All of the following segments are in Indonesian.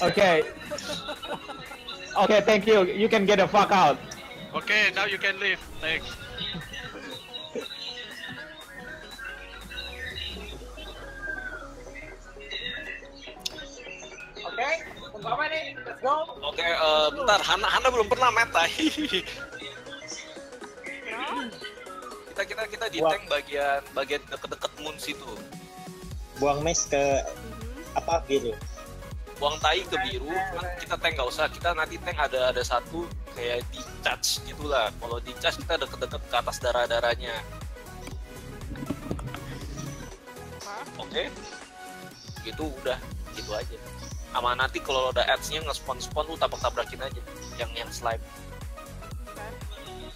Okay. Okay, thank you. You can get the fuck out. Okay, now you can leave. Thanks. Oke, untuk apa nih? Let's go. Oke, eh, bentar. Hana, Hana belum pernah meta. kita kita kita di tank bagian bagian deket-deket moon situ. Buang mes ke apa biru. Buang tai ke biru, kan kita tank nggak usah. Kita nanti tank ada ada satu kayak di charge gitulah. Kalau di charge kita deket-deket ke atas darah-darahnya. Oke, gitu udah gitu aja. Sama nanti kalau ada ads-nya nge-spawn spawn lu tabrak-tabrakin aja yang yang slime.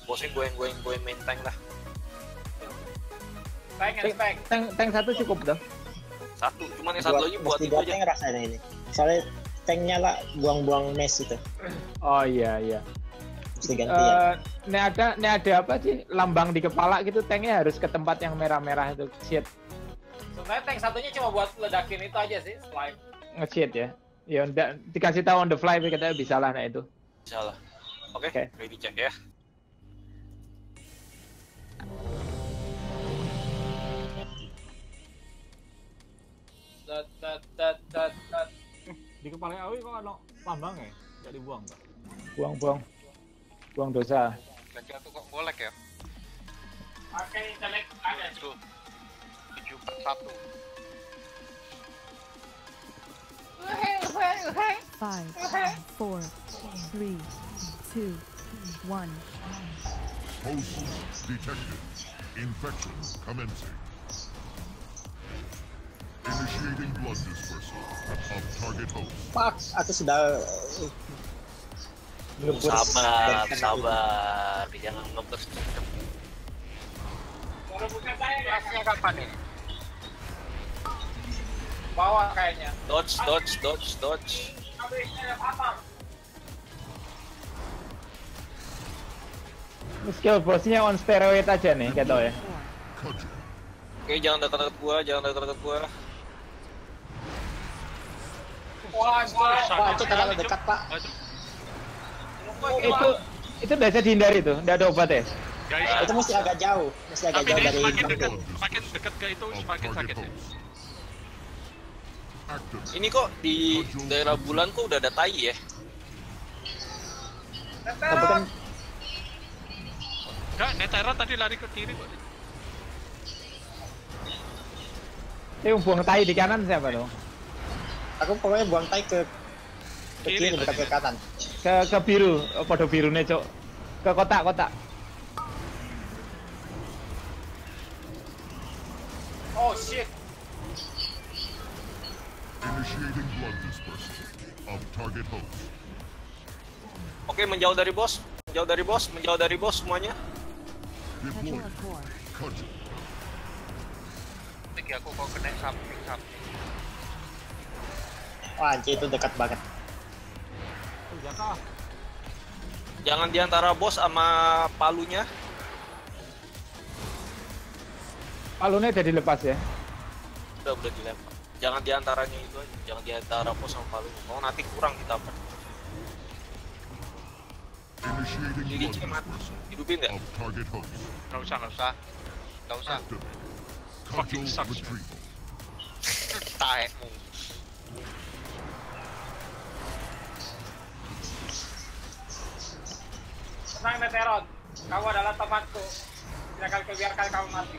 Bosnya gue yang gue yang gue main tank lah. Tank spec. Tank tank satu cukup dah. Satu, cuman yang satu lagi buat itu aja. tank rasanya ini. Soalnya tanknya lah buang-buang mes itu. Oh iya iya. Mesti gantian. Eh, ini ada ini ada apa sih lambang di kepala gitu tanknya harus ke tempat yang merah-merah itu shit Sebenarnya tank satunya cuma buat ledakin itu aja sih, slime. nge-shit ya. Ya udah dikasih tahu on the fly kita bisa lah nah itu. Salah. Oke, Oke. ready check ya. Dat, dat, dat, dat, dat. Di kepala Awi kok ada lambang ya? Gak dibuang nggak? Buang-buang. Buang dosa. Gajah tuh kok golek ya? Pakai intelek ada. Tuh. 7 per 1. Five, four, three, two, one. Host detected. Infection commencing. Fuck, aku sudah uh, ngeburs Sabar, sabar. Jangan saya. Kelasnya kapan nih? Bawah kayaknya. Dodge, dodge, dodge, dodge. Skill bosnya on steroid aja nih gitu ya. Oke, jangan dekat-dekat gua, jangan dekat-dekat gua. Wah, itu terlalu dekat, Pak. Aduh, Itu itu biasa dihindari tuh, nggak ada obat ya. guys, Itu mesti agak jauh, mesti agak tapi jauh ini dari semakin dekat, semakin dekat ke itu semakin sakit ya. Ini kok di daerah bulan kok udah ada tai ya? Tapi kan Enggak, Netera tadi lari ke kiri kok. Ini yang buang tai di kanan siapa tuh? Aku pokoknya buang tai ke ke Kiri kiri bukan ke kanan. Ke ke biru, oh, podo biru nih cok. Ke kotak-kotak. Oh shit. Initiating blood dispersal of target host. Oke, menjauh dari bos. Menjauh dari bos, menjauh dari bos semuanya. Deploy. Lagi aku kok kena samping samping. Wah, anjir itu dekat banget. Oh. Jangan di antara bos sama palunya. Palunya udah dilepas ya. Udah udah dilempar. Jangan di antaranya itu aja. Jangan di antara bos sama palunya. Mau nanti kurang ditambah. Initiating Jadi cemat. Hidupin nggak? Enggak usah, enggak usah. Enggak usah. Fucking sucks. Taekmu. Tenang Meteron. Kamu adalah temanku. Tidak akan kubiarkan kamu mati.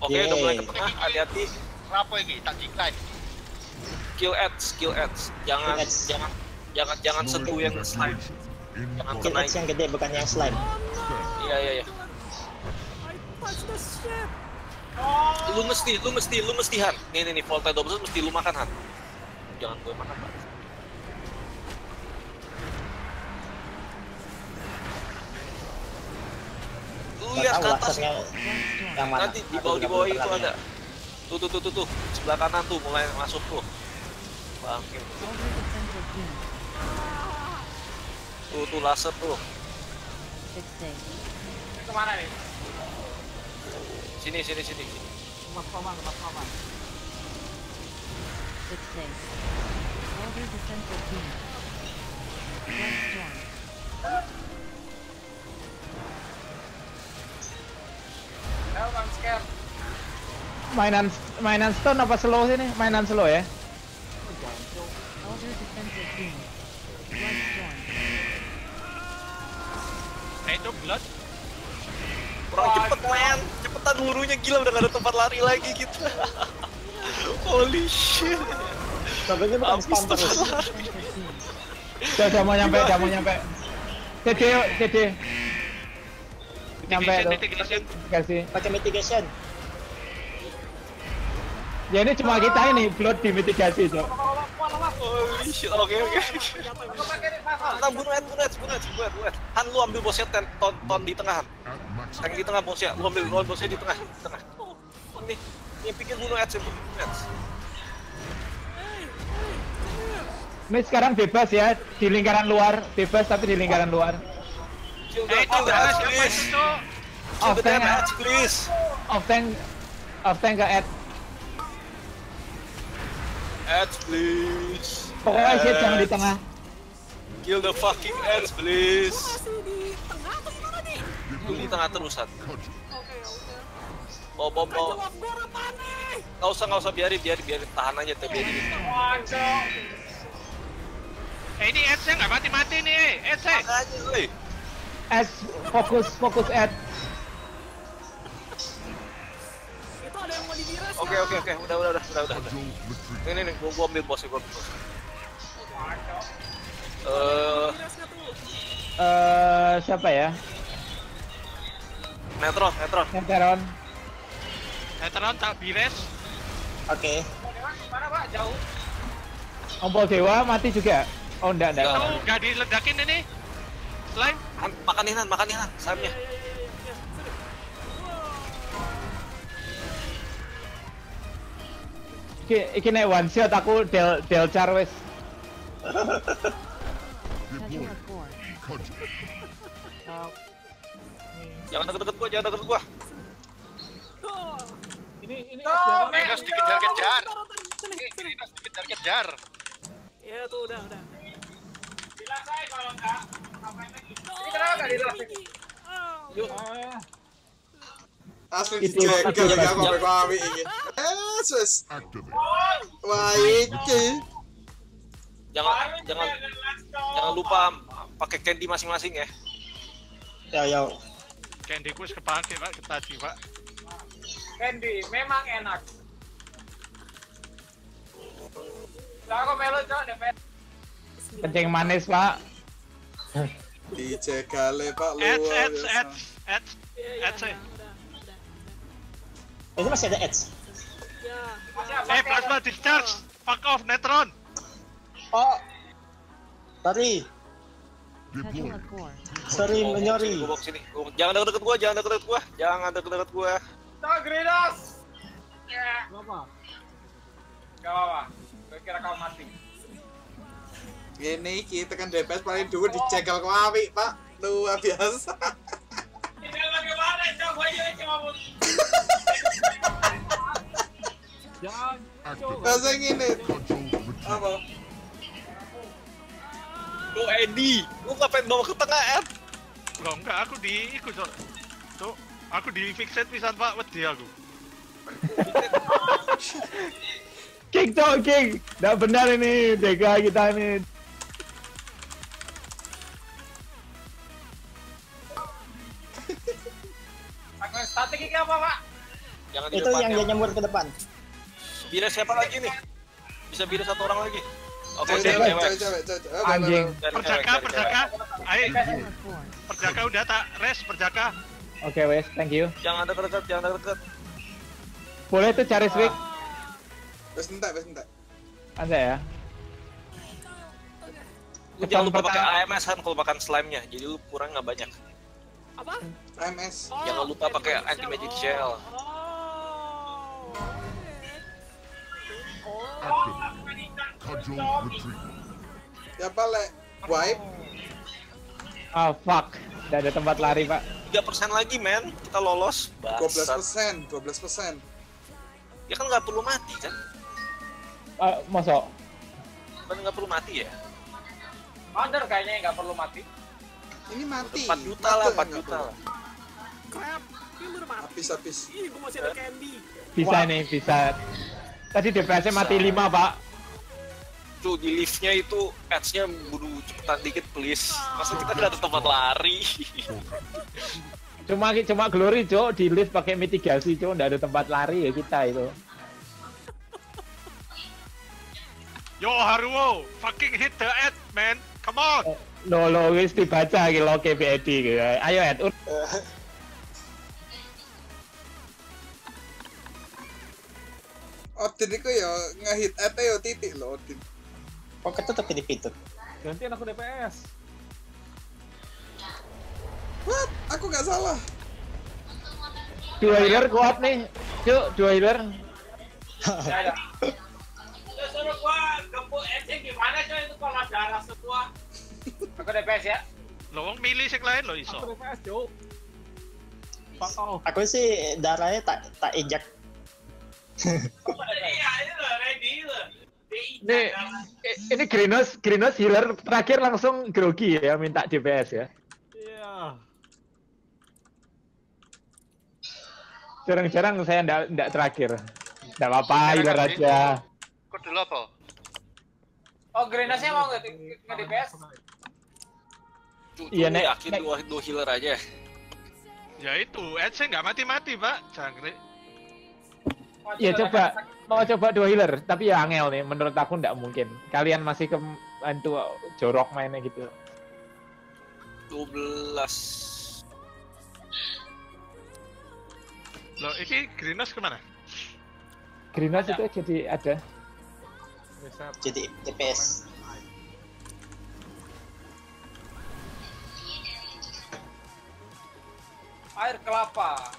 Oke, udah mulai ke tengah. Hati-hati. Kenapa ini? Tak decline. Kill ads, kill ads. Jangan, ads. jangan, jangan, jangan sentuh yang slime. Jangan kena yang gede bukan yang slime. Iya, iya, iya. Lu mesti, lu mesti, lu mesti Han. Nih, nih, nih, Volta 12 mesti lu makan Han. Jangan gue makan, Pak. Lihat ke atas. lasernya yang mana. Nanti di bawah di bawah itu ada. Tuh, tuh, tuh, tuh, tuh. Sebelah kanan tuh mulai masuk tuh. Unit. Tuh, tuh laser tuh. Fixate. Itu mana nih? Sini, sini, sini. Mas paman, mas paman. Over defender central beam. Blood storm. Ayo bang scare. Mainan mainan stone apa slow sih nih? Mainan slow ya? Storm. Eh itu blood. Kurang cepet men, cepetan lurunya gila udah gak ada tempat lari lagi gitu. Holy shit. Sebenarnya bukan spam terus. lari. Udah, udah mau nyampe, udah mau nyampe. Yuk, CD. Nyampe Mitigation, tuh. mitigation. Kasih. Pakai mitigation. Ya ini cuma kita ini blood di mitigasi, Cok. Oke oke. Nah, bunuh Ed, bunuh Ed, bunuh Ed, bunuh Ed, bunuh Ed. Han, lu ambil bosnya ten, ton, ton di tengah, Tank di tengah bosnya, lu ambil, lu ambil bosnya di tengah, di tengah. Nih, ini pikir bunuh Ed, sih, bunuh Ed. Ini sekarang bebas ya di lingkaran luar, bebas tapi di lingkaran luar. Kill Eh the Ed, siapa please. Kill Off the Ed, please. off tank, off tank ke Ed. Ed, please. Pokoknya Ed. jangan di tengah. Kill the fucking Eds, please. Lu di tengah terusan. Bawa, bawa, bawa. Gak usah, gak usah biarin, biarin, biarin. Tahan aja, tuh, biarin. Eh ini Edge-nya nggak mati-mati nih, eh. Edge eh. Makanya, woi. Ed fokus, fokus Ed. Oke, oke, oke. Udah, udah, udah, udah, udah. Ini, nih, gua, gua ambil bosnya, gua ambil bosnya. Eh, Eh siapa ya? Netron, Netron. Neteron. Veteran tak bires. Oke. Mana pak? Jauh. Ompol Dewa mati juga. Oh enggak, enggak. Itu nggak diledakin ini. Slime. Han, makanin, Han, makanin, Han. Sayapnya. Iki, iki nek one shot aku del del char wis. Jangan deket-deket gua, jangan deket gua. Ini ini Tuh, Ini harus dikejar-kejar. Ini harus dikejar-kejar. Bila saya kalau enggak, ngapain lagi? Ini kenapa enggak? Asli itu. sampai kami ini. Eh, sus. Activate. Wah, iki. Jangan, jangan, jangan lupa pakai candy masing-masing ya. Ya, ya. Candy ku kepake pak, ke tadi pak. Candy, memang enak. Lah aku melu cok. Kencing manis, Pak. Dijegal Pak Edge, luar Edge, biasa. Edge, Edge, Edge. eh. Ini masih ada edge. Masih apa? Eh plasma discharge. Fuck off Netron. Oh. Sorry. Sorry, menyori. Jangan deket-deket gua, jangan deket-deket gua. Jangan deket-deket gua. Cok Gridos. Ya, enggak apa-apa. Gue kira kau mati. Ini kita kan DPS paling dulu dijegal kami, Pak. Luar biasa. Bahasa gini. Retreat. Apa? Lu Eddie, lu ngapain bawa ke tengah, Ed? Loh enggak, aku di iku cok. Cok, aku di fixed pisan pak, wedi aku. King Cok, King. Nggak benar ini Dega kita ini. Aku statik ini apa pak? Jangan di Itu yang dia nyambur ke depan. Bira siapa lagi nih? Bisa bira satu orang lagi. Oke, Cewek, cewek, cewek, cewek. Anjing. Perjaka, perjaka. Ayo, perjaka udah tak res, perjaka. Oke, wes, thank you. Jangan deket-deket, jangan deket-deket. Boleh tuh cari switch. Wes entek, wes entek. Ada ya. Lu jangan lupa pakai. AMS kan kalau makan slime-nya, jadi lu kurang nggak banyak. MS. Jangan lupa pakai anti magic shell. Activate. Cudgel retreat. Ya, Le. Wipe. Ah, fuck. Nggak ada tempat lari, Pak. 3% lagi, men. Kita lolos. 12 Bangsat. persen, 12 persen. Ya kan nggak perlu mati kan? Ah, mosok. Kan nggak perlu mati ya? Under kayaknya nggak perlu mati. Ini mati. 4 juta lah, 4 juta lah. Crap, ini udah mati. Habis habis. Ih, gue masih ada candy. Bisa nih, bisa. Tadi DPS-nya mati 5, Pak. Tuh di liftnya itu ads-nya buru cepetan dikit please. Masa kita nggak ada tempat lari? Cuma cuma glory, Cok, di lift pakai mitigasi, Cok, nggak ada tempat lari ya kita itu. Yo Haruo, fucking hit the ad, man. Come on. Lo lo wis dibaca iki lo KPD gitu. Ayo Ed. ur- Odin iku ya ngehit ete ya titik lho Odin. Kok ketutup di pintu? Gantiin aku DPS. What? Aku nggak salah. Dua healer kuat nih. Cuk, dua healer. Ya, ya. Suruh gua gempuk Ece gimana coy itu kalau darah semua. Aku DPS ya. Lo wong milih sing lain lo Aku iso. DPS, Cuk. Oh. Aku sih darahnya tak tak injak. Iya, ini loh, ready loh. Nih, ini Grinos, Grinos healer terakhir langsung grogi ya minta DPS ya. Iya. Jarang-jarang saya ndak ndak terakhir. Ndak apa-apa, healer aja. Kok dulu apa? Oh, Grenasnya mau nge nge Tuh, Iya, Nek. yakin Nek. dua, dua healer aja. Ya itu, ads-nya nggak mati-mati, Pak. Jangkrik. Iya coba, mau coba dua healer, tapi ya angel nih. Menurut aku ndak mungkin. Kalian masih ke itu jorok mainnya gitu. 12 Lo, iki Grinos ke mana? Grinos itu jadi ada. Jadi DPS. Air kelapa.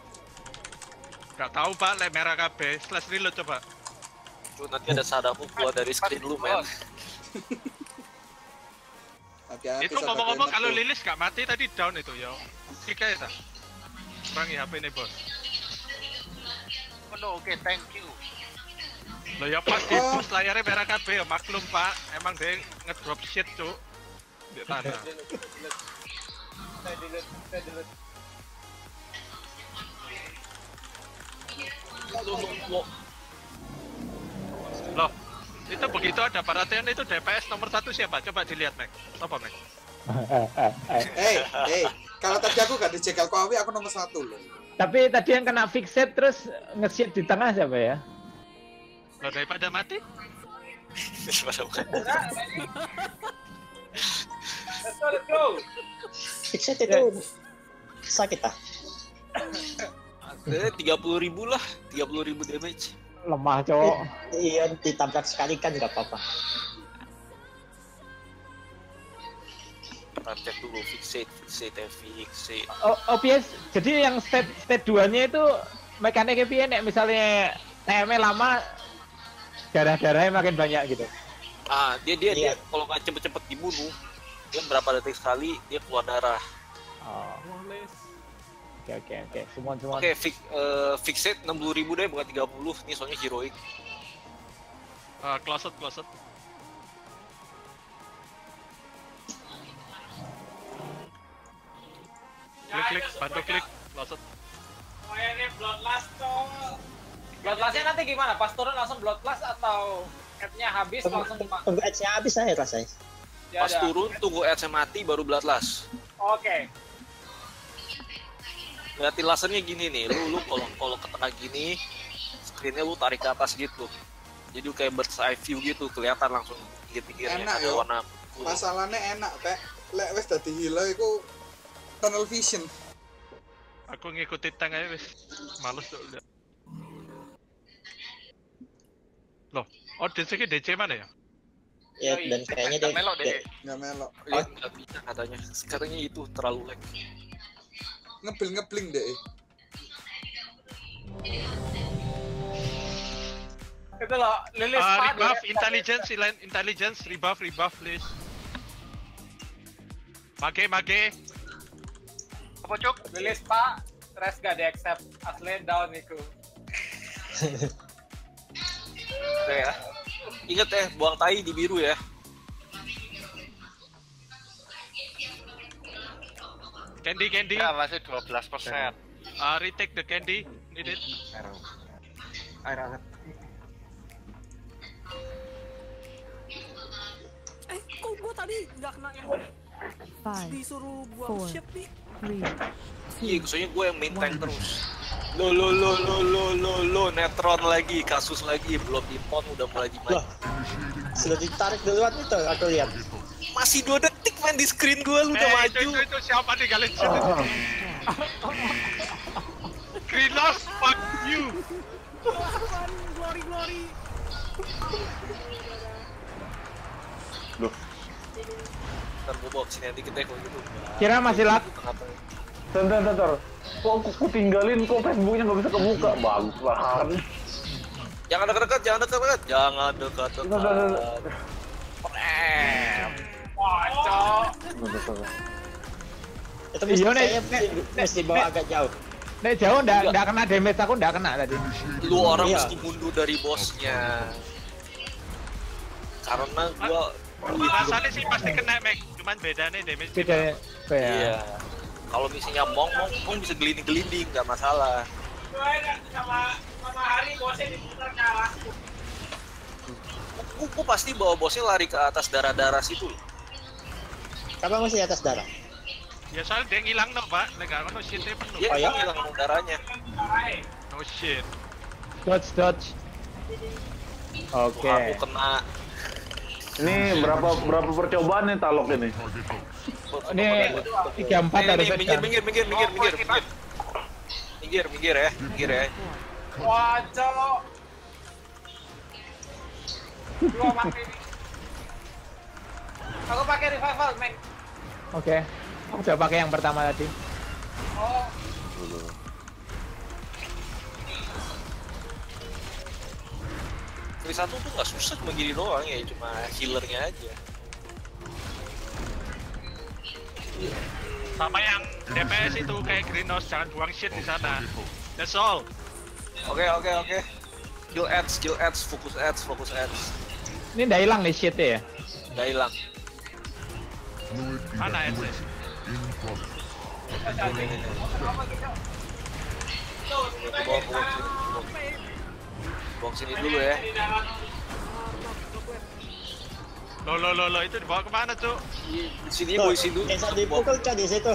Gak tahu Pak, lek merah KB. Slash reload coba. Tuh, nanti ada sadamu keluar dari screen lu, men. Hati-hati itu ngomong-ngomong kalau. Lilis gak mati tadi down itu, yo. Klik aja, ta. Kurangi HP ini, bos. Oh, no, oke, thank you. Lo ya pas di Oh. push layarnya merah KB ya maklum Pak. Emang dia ngedrop shit, Cuk. Di tanah. Lu, lu, lu. Loh, itu begitu ada perhatian itu DPS nomor satu siapa? Coba dilihat, Mac. Apa, Mac? Hei, hei, kalau tadi aku gak dijegal Kowi, aku nomor satu loh. Tapi tadi yang kena fixed terus nge-shit di tengah siapa ya? Lo daripada mati? Let's go. Fixet itu sakit ah. Eh, 30 ribu lah, 30 ribu damage. Lemah cowok. Iya ditabrak sekali kan nggak apa-apa. Cek dulu, fixate, fixate, eh, fixate. O- OPS, jadi yang state state 2-nya itu mekaniknya piye nek misalnya TM-nya lama darah-darahnya makin banyak gitu. Ah, dia dia dia Iya. kalau nggak cepet-cepet dibunuh, dia berapa detik sekali dia keluar darah. Oh. Oke oke oke. Semua semua. Oke, fix, eh, fixate 60 ribu deh, bukan 30. Ini soalnya heroic. Ah, closet, closet. Klik, klik, bantu klik, closet. Ini bloodlust cowok. Bloodlustnya nanti gimana? Pas turun langsung bloodlust atau headnya habis langsung? Tunggu edge-nya habis saya rasanya. Ya, Pas ada. turun, tunggu edge mati, baru bloodlust. Oke. Lihatin lasernya gini nih, lu lu kalau kalau ke tengah gini, screennya lu tarik ke atas gitu. Jadi kayak bird's eye view gitu, kelihatan langsung pinggir-pinggirnya Enak, ada yo. warna kuning. Masalahnya enak, Pak. Lek wis dadi healer iku tunnel vision. Aku ngikutin tank aja wis. Males tuh lihat. Loh, oh DC ke DC mana ya? Ya dan kayaknya dia, melok dia deh. Nggak melok. Dia nggak bisa katanya. Katanya itu terlalu lag. Ngebling-ngebling deh. Itu loh, lilis Pak, rebuff, dia- intelligence, line- intelligence, rebuff, rebuff, please. Mage, mage. Apa, Cuk? Lilis Pak, rest gak di accept. Asli down iku. Oke ya. Ingat ya, buang tai di biru ya. Candy, candy. Ya, masih 12 persen. Uh, retake the candy. Need it. Air hangat. Eh, kok gua tadi nggak kena yang Five, disuruh buang four, shit nih? three, Iya, soalnya gue yang main tank terus. Lo lo lo lo lo lo lo netron lagi, kasus lagi, belum impon udah mulai dimain. Sudah ditarik duluan itu aku lihat. Masih dua detik main di screen gue, lu udah Eh, maju. itu, itu, itu siapa nih kalian shit itu? Krilos, fuck you. Glory, glory. Ntar gue bawa ke sini nanti kita kalau gitu. Kira masih lag. Bentar, bentar. Kok aku, aku tinggalin kok Facebooknya nggak bisa kebuka? Bagus banget. Jangan dekat-dekat, jangan dekat-dekat, jangan dekat-dekat. Bentar, bentar. Itu mesti Iya, saya mesti, bawa agak jauh. Nek jauh ndak Enggak. ndak kena damage aku ndak kena tadi. Lu orang Iya. mesti mundur dari bosnya. Karena gua Rasanya sih pasti kena, Mek. Cuman bedanya damage Beda ya? Iya. Kalau misalnya mong, mong, mong bisa gelinding-gelinding, nggak masalah. sama sama hari bosnya diputar ke gua pasti bawa bosnya lari ke atas darah-darah situ. Kapan masih atas darah? Ya soalnya dia ngilang no, Pak. Nek gak ono shitnya penuh. Dia Oh, ya? hilang darahnya. No shit. Dodge dodge. Oke. Aku kena. Ini berapa berapa percobaan nih talok ini? Ini tiga empat harusnya. minggir, minggir, minggir, minggir, minggir, minggir. Minggir, minggir ya, minggir ya. Wah, Aku pakai revival, Mek. Oke. Aku udah pakai yang pertama tadi. Oh, Kali satu tuh nggak susah cuma gini doang ya, cuma healernya aja. Sama yang DPS itu kayak Greenhouse, jangan buang shit di sana. That's all. Oke, oke, oke. Skill ads, skill ads, fokus ads, fokus ads. Ini udah hilang nih shitnya ya. Udah hilang. Mana evacuation in progress. Bawa, bawa, bawa sini, bawa. Bawa sini dulu ya. Lo lo lo lo itu dibawa ke mana tuh? Di sini, boy, sini dulu. Saat dipukul kan di situ.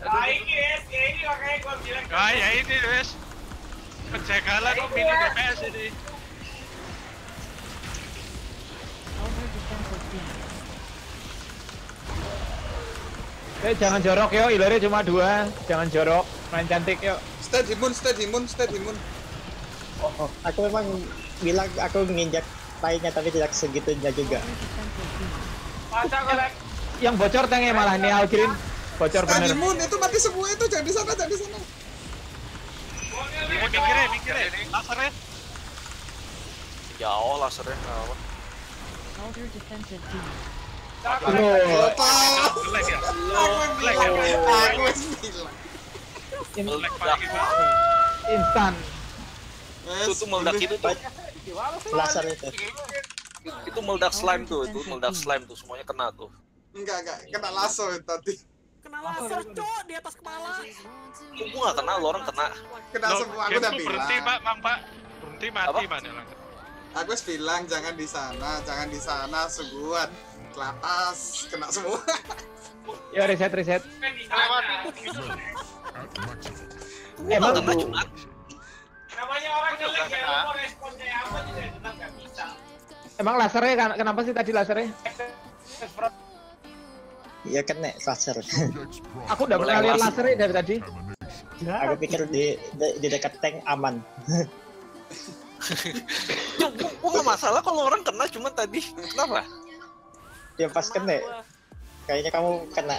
Nah, ini guys, ya ini makanya gua bilang Ah ya ini guys. Penjagalan kok mini DPS ini. Eh jangan jorok yo, ilernya cuma dua. Jangan jorok, main cantik yuk. Stay di moon, stay di moon, stay di moon. Aku memang bilang aku nginjak lainnya tapi tidak segitunya juga. Masa lagi Yang bocor tanknya malah nih Algreen. Bocor Stay di bener. moon, itu mati semua itu, jangan di sana, jangan di sana. Ini minggir ya, minggir ya. Lasernya. Jauh lasernya. kawan. Elder defensive team. Lag ya. Aku Lag ya. bilang, aku bilang. Lag paling instan. Itu tuh meledak itu tuh. Laser itu. Itu meledak slime tuh, itu meledak slime tuh, semuanya kena tuh. Enggak, enggak, kena lasso itu tadi. Kena laser, cok, di atas kepala. Kok gua kena, lo orang kena. Kena semua, aku udah tuh berhenti, bilang. Pak, Bang, Pak. Berhenti mati langsung. Aku bilang jangan di sana, jangan di sana, sungguhan. Ke atas, kena semua. Yo reset reset. Emang cuma Namanya orang jelek ya, mau respon kayak apa juga tetap gak bisa. Emang lasernya kan- kenapa sih tadi lasernya? Ya kena laser. Aku udah pernah lihat lasernya dari tadi. Contamination. aku pikir di, di, di dekat tank aman. Cuk, gua, gua gak masalah kalau orang kena cuma tadi. Kenapa? Ya pas kena. Kayaknya kamu kena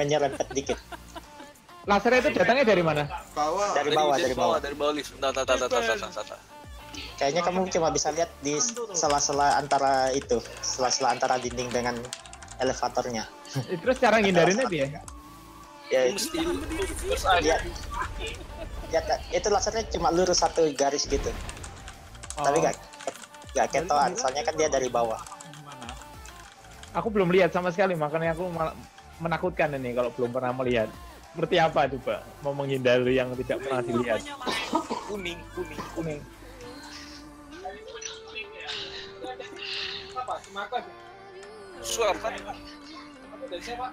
menyerempet dikit. Lasernya itu datangnya dari mana? Bawah. Dari bawah, dari bawah. Dari bawah lift. Bentar, bentar, bentar, bentar. Kayaknya kamu cuma bisa lihat di sela-sela antara itu, sela-sela antara dinding dengan elevatornya. Eh, Terus cara ngindarinnya dia? Ya, mesti lu terus ya, ya, itu lasernya cuma lurus satu garis gitu. Tapi Oh. gak gak ketoan, soalnya kan dia dari bawah. Aku belum lihat sama sekali, makanya aku menakutkan ini kalau belum pernah melihat. Seperti apa coba mau menghindari yang tidak pernah dilihat? kuning kuning Kuning. Apa? Semakan. suar Aku dari siapa?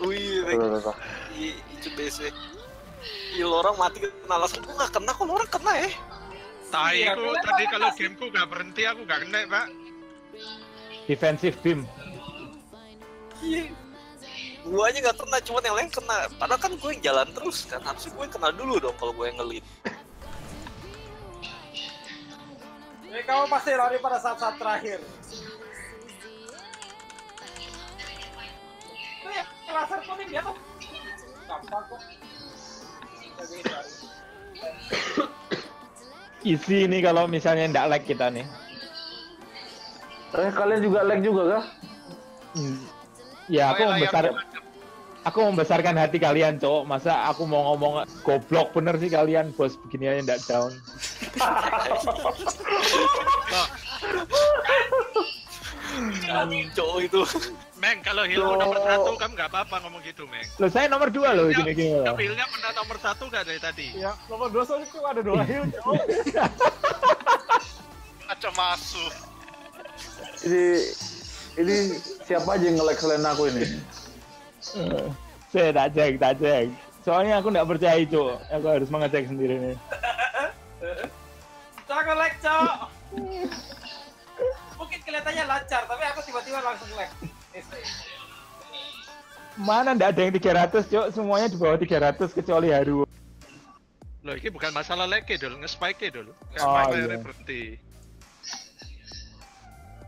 wih itu BC Iya, orang mati kena langsung gue gak kena, kok orang kena ya? Tai Iya, aku tadi kalau gameku gak berhenti aku gak kena, Pak. Defensive beam. Iya. Gue aja gak kena, cuman yang lain kena. Padahal kan gue yang jalan terus kan, harusnya gue yang kena dulu dong kalau gue yang ngelit. Jadi kamu pasti lari pada saat-saat terakhir. Itu ya, laser kuning dia tuh. Gampang kok. Easy ini kalau misalnya ndak lag kita nih. Eh kalian juga lag juga kah? Hmm. Ya aku membesar aku membesarkan hati kalian, Cok. Masa aku mau ngomong goblok bener sih kalian, bos begini aja ndak down. Cowok itu. Meng, kalau Hilo nomor satu kamu gak apa-apa ngomong gitu, Meng. Loh, saya nomor dua loh gini-gini loh. Tapi Hilnya pernah nomor satu gak dari tadi? Ya, nomor dua soalnya kok ada dua heal, Cok. Macam masuk. Ini ini siapa aja yang nge-lag selain aku ini? Eh, Saya tak cek, tak cek. Soalnya aku nggak percaya, Cok. Aku harus mengecek sendiri nih. Jangan lag, Cok. Mungkin kelihatannya lancar, tapi aku tiba-tiba langsung lag. Mana ndak ada yang 300, Cok. Semuanya di bawah 300 kecuali Haru. Loh, ini bukan masalah lagi dulu, nge-spike dulu. Kayak Oh, spike iya. berhenti.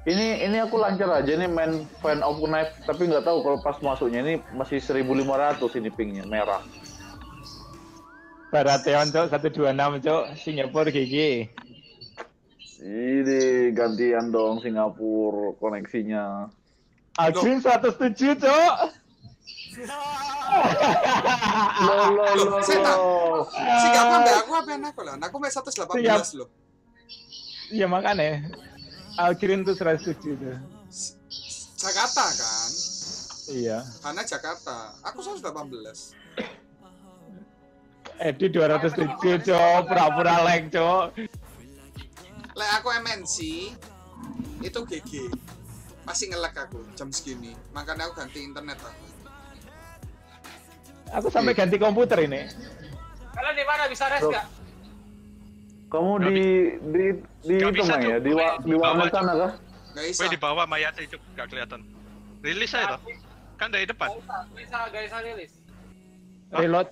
Ini ini aku lancar aja nih main fan of knife tapi nggak tahu kalau pas masuknya ini masih 1500 ini pingnya merah. Baratheon, Cok. 126, Cok. Singapura GG. Ini gantian dong Singapura koneksinya. Alvin 107, Cok. Lo lo lo lo. Singapura aku apa yang aku lah? Aku main 118 loh. Iya makanya. Alkirin tuh 107 tuh. Jakarta kan? Iya. Karena Jakarta. Aku 118. Edi 207, Cok. Pura-pura lag, Cok. Lek aku MNC itu GG. Masih nge-lag aku jam segini. Makanya aku ganti internet aku. Aku sampai ganti komputer ini. Kalian di mana bisa res nggak? Kamu di di di itu Mang, ya di wa, di Cuk. sana kah? Gak bisa. Gue di bawah mayatnya itu gak kelihatan. Rilis aja toh. Kan dari depan. Bisa, bisa, gak bisa rilis. Reload.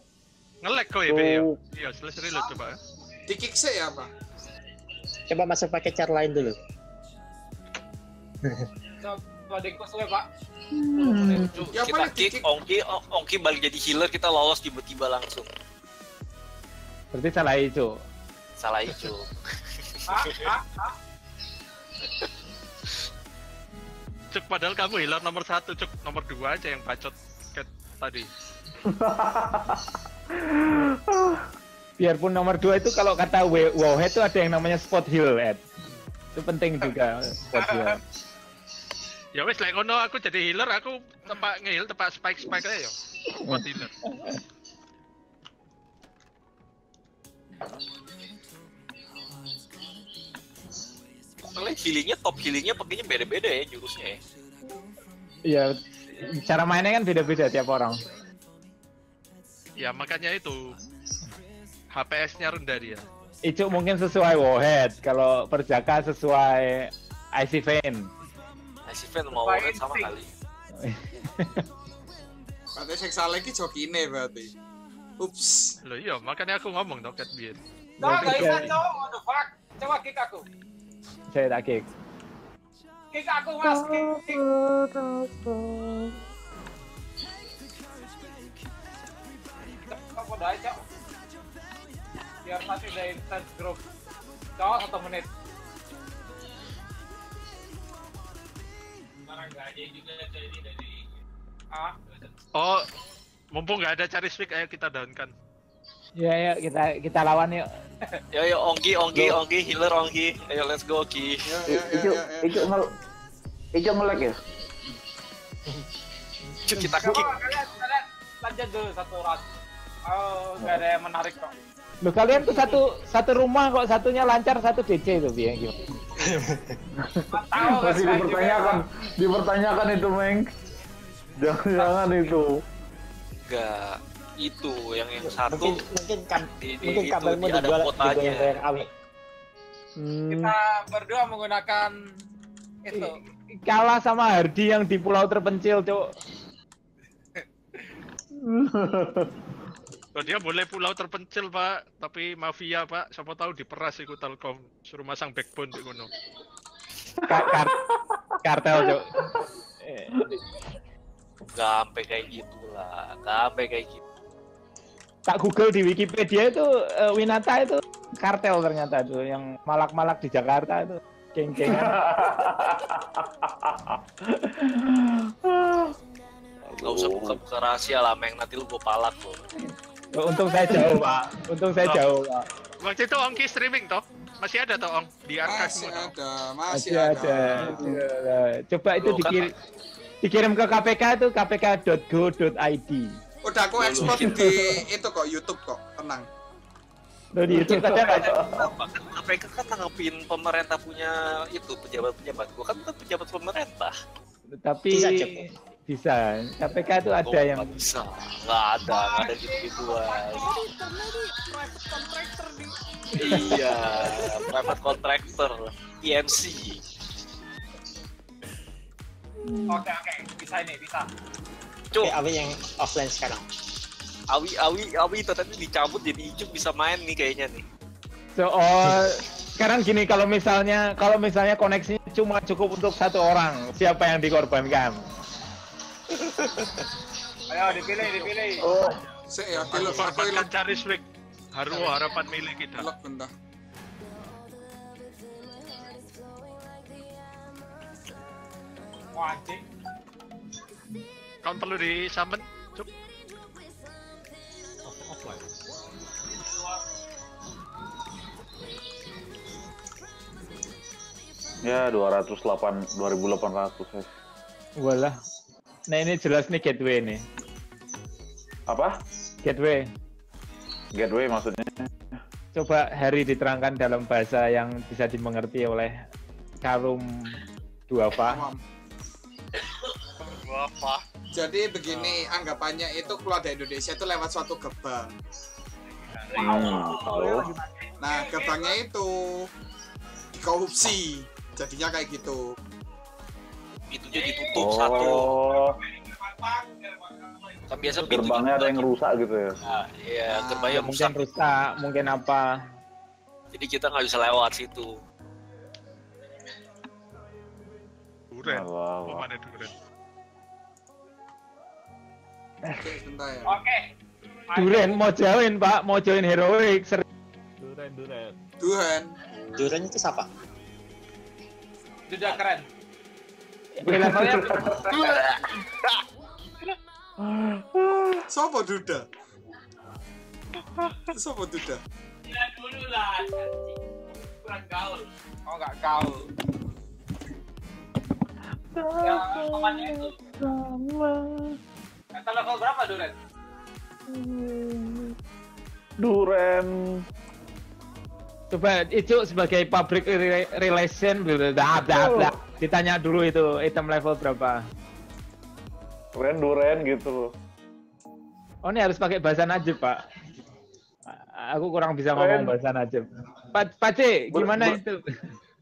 Nge-lag kok ya, iya. Oh. Iya, selesai reload coba. Di kick sih ya apa? Coba masuk pakai cara lain dulu. Coba dikos gue, Pak. Cuk, Ya, kita kick? Ongki, Ong- Ongki balik jadi healer, kita lolos tiba-tiba langsung. Berarti salah itu. Salah hijau. Ah, ah, ah. Cuk, padahal kamu healer nomor satu, Cuk. Nomor dua aja yang bacot kayak tadi. Biarpun nomor 2 itu kalau kata W- Wowhead itu ada yang namanya spot heal, Ed. Itu penting juga spot heal. Ya wes, like ngono aku jadi healer, aku tepak nge-heal, tepak spike-spike aja ya. Buat healer. Soalnya healingnya, top healingnya pakainya beda-beda ya jurusnya ya. Iya, cara mainnya kan beda-beda tiap orang. Ya makanya itu HPS-nya rendah dia. Icu mungkin sesuai Wowhead, kalau Perjaka sesuai Icy Vein. Icy Vein mau Warhead sama kali. Berarti seksa lagi jokine berarti. Ups. Loh iya, makanya aku ngomong dong, Cat Beard. Nah, gak bisa, Cok. What the fuck? Coba kick aku. Saya tak kick. Kick aku, Mas. Kick, kick. Cok, udah aja, Cok. Biar mati dari instant group. Cok, satu menit. Sekarang gak ada juga jadi dari... Oh, mumpung nggak ada cari speak, ayo kita downkan. Ya, ya kita kita lawan yuk. Yo yo Ongki, Ongki, Ongki, healer Ongki. Ayo let's go ya, Ijo. Ijo ngel Ijo nge-lag ya? Cuk kita kick. Kalian kalian lanjut dulu satu round. Oh, nggak ada yang menarik kok. Loh kalian tuh satu satu rumah kok satunya lancar satu DC itu Bi, yang gimana? Tahu kan Masih dipertanyakan, dipertanyakan itu, Meng. Jangan-jangan itu. Enggak. Itu yang yang satu Mungkin mungkin kan di, di, mungkin itu kabelmu ada dijual kotanya. digoyang-goyang Awi. Hmm, Kita berdua menggunakan itu. kalah sama Hardi yang di pulau terpencil, Cuk. Oh, dia boleh pulau terpencil pak, tapi mafia pak, siapa tahu diperas ikut Telkom, suruh masang backbone di gunung. Ka- kar- kartel, Cuk. Eh, Enggak sampai kayak gitu lah. Enggak sampai kayak gitu. Tak Google di Wikipedia itu eh, Winata itu kartel ternyata tuh yang malak-malak di Jakarta itu geng-gengan. Enggak usah buka-buka rahasia lah, Meng. Nanti lu gua palak lo. Untung saya jauh, Pak. Untung saya jauh, Pak. Waktu itu Ongki streaming toh? Masih ada toh Ong? Di archive Masih semua toh? ada, masih Masih ada. ada. Coba itu Loh, kan- dikirim dikirim ke KPK itu kpk.go.id. Udah aku ekspor di itu kok YouTube kok, tenang. Loh di YouTube ada nggak? Cuk? Apa? Kan kan nanggepin pemerintah punya itu pejabat-pejabat. Gua kan bukan pejabat pemerintah. Tapi Bisa, bisa. KPK itu ada Oh, yang bisa. Nggak ada, nggak ada gitu-gituan. Private contractor di iya, private contractor, PNC. Oke oke, bisa ini bisa. Cuk, Oke, Awi yang offline sekarang. Awi, Awi, Awi itu tadi dicabut jadi Icuk bisa main nih kayaknya nih. So, oh, sekarang gini kalau misalnya kalau misalnya koneksinya cuma cukup untuk satu orang, siapa yang dikorbankan? Ayo dipilih dipilih. Oh, Sik ya, aku korbankan ilok cari swing. Haruo harapan milik kita. delok bentar. Wah, Kau perlu di summon? Cuk. ya 208 2800 ya. Walah. Nah ini jelas nih gateway nih. Apa? Gateway. Gateway maksudnya? Coba Harry diterangkan dalam bahasa yang bisa dimengerti oleh Karum Duafa. Awam. Jadi begini, anggapannya itu keluar dari Indonesia itu lewat suatu gerbang. Halo. Nah, gerbangnya itu korupsi. Jadinya kayak gitu. Pintunya ditutup satu. Oh, Kan biasa gerbangnya ada yang rusak gitu ya. Nah, iya, Nah, gerbangnya Mungkin rusak. rusak, mungkin apa? Jadi kita nggak bisa lewat situ. Duren. Wah, Oh, wah. mana Duren? Oke. Duren mau join Pak, mau join heroic. Ser- Duren, duren. Tuhan. Duren itu siapa? Sudah keren. levelnya Sopo Duda? Sopo Duda? Tidak dulu lah. Kurang gaul. Oh, nggak gaul. Yang temannya itu. Kata level berapa, Duren? Duren. Coba itu sebagai public re- relation bla bla bla bla. Ditanya dulu itu item level berapa. Duren duren gitu. Oh ini harus pakai bahasa Najib Pak. Aku kurang bisa Keren. ngomong bahasa Najib. Pak Ber- gimana ber- itu?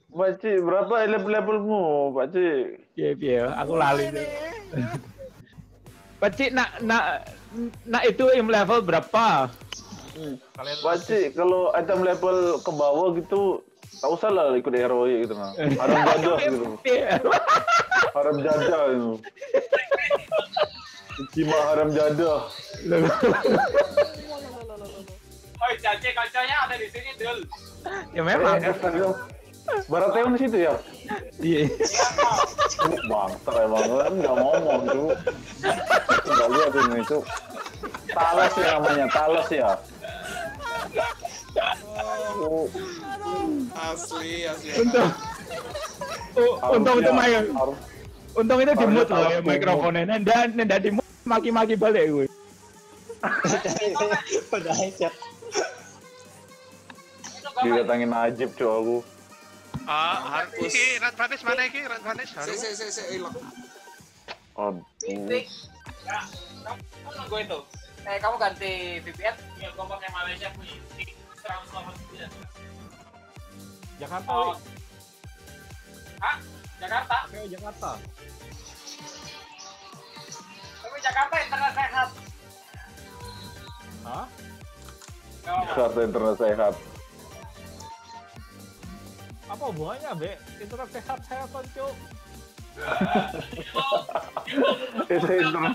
Pak berapa level levelmu, Pak Ci? Iya iya, aku lali. Itu. Pak C, nak nak nak itu im level berapa? Kalian Pak Ci, kalau item level ke bawah gitu, tak usah lah ikut heroik gitu nah. Haram jadah gitu. Haram jadah itu. Cima haram jadah. Oh, Cace kacanya ada di sini, Dul. ya memang. Eh, eh, Barateon di situ ya? Iya. Bangsa emang kan nggak ngomong tuh. Nggak lihat ini tuh. Talas ya namanya, talas ya. Oh, Asli, asli. Untung. Untung itu main. Untung itu di Harusnya mute loh ya tuh, mikrofonnya. Nenda nenda di mute maki-maki balik gue. Udah headshot. Didatangin Najib cuy aku. Ah, har- iki Red Vanis mana iki? Red Vanis Si si si si ilok. Aduh. Ya, kamu nunggu itu. Eh, kamu ganti VPN? Ya, gua pakai Malaysia punya 189. Jakarta, Oh. Hah? Jakarta? Oke, Jakarta. Tapi Jakarta internet sehat. Hah? Jakarta internet sehat. Apa hubungannya, Be? Internet sehat saya kan, Cuk. Itu internet.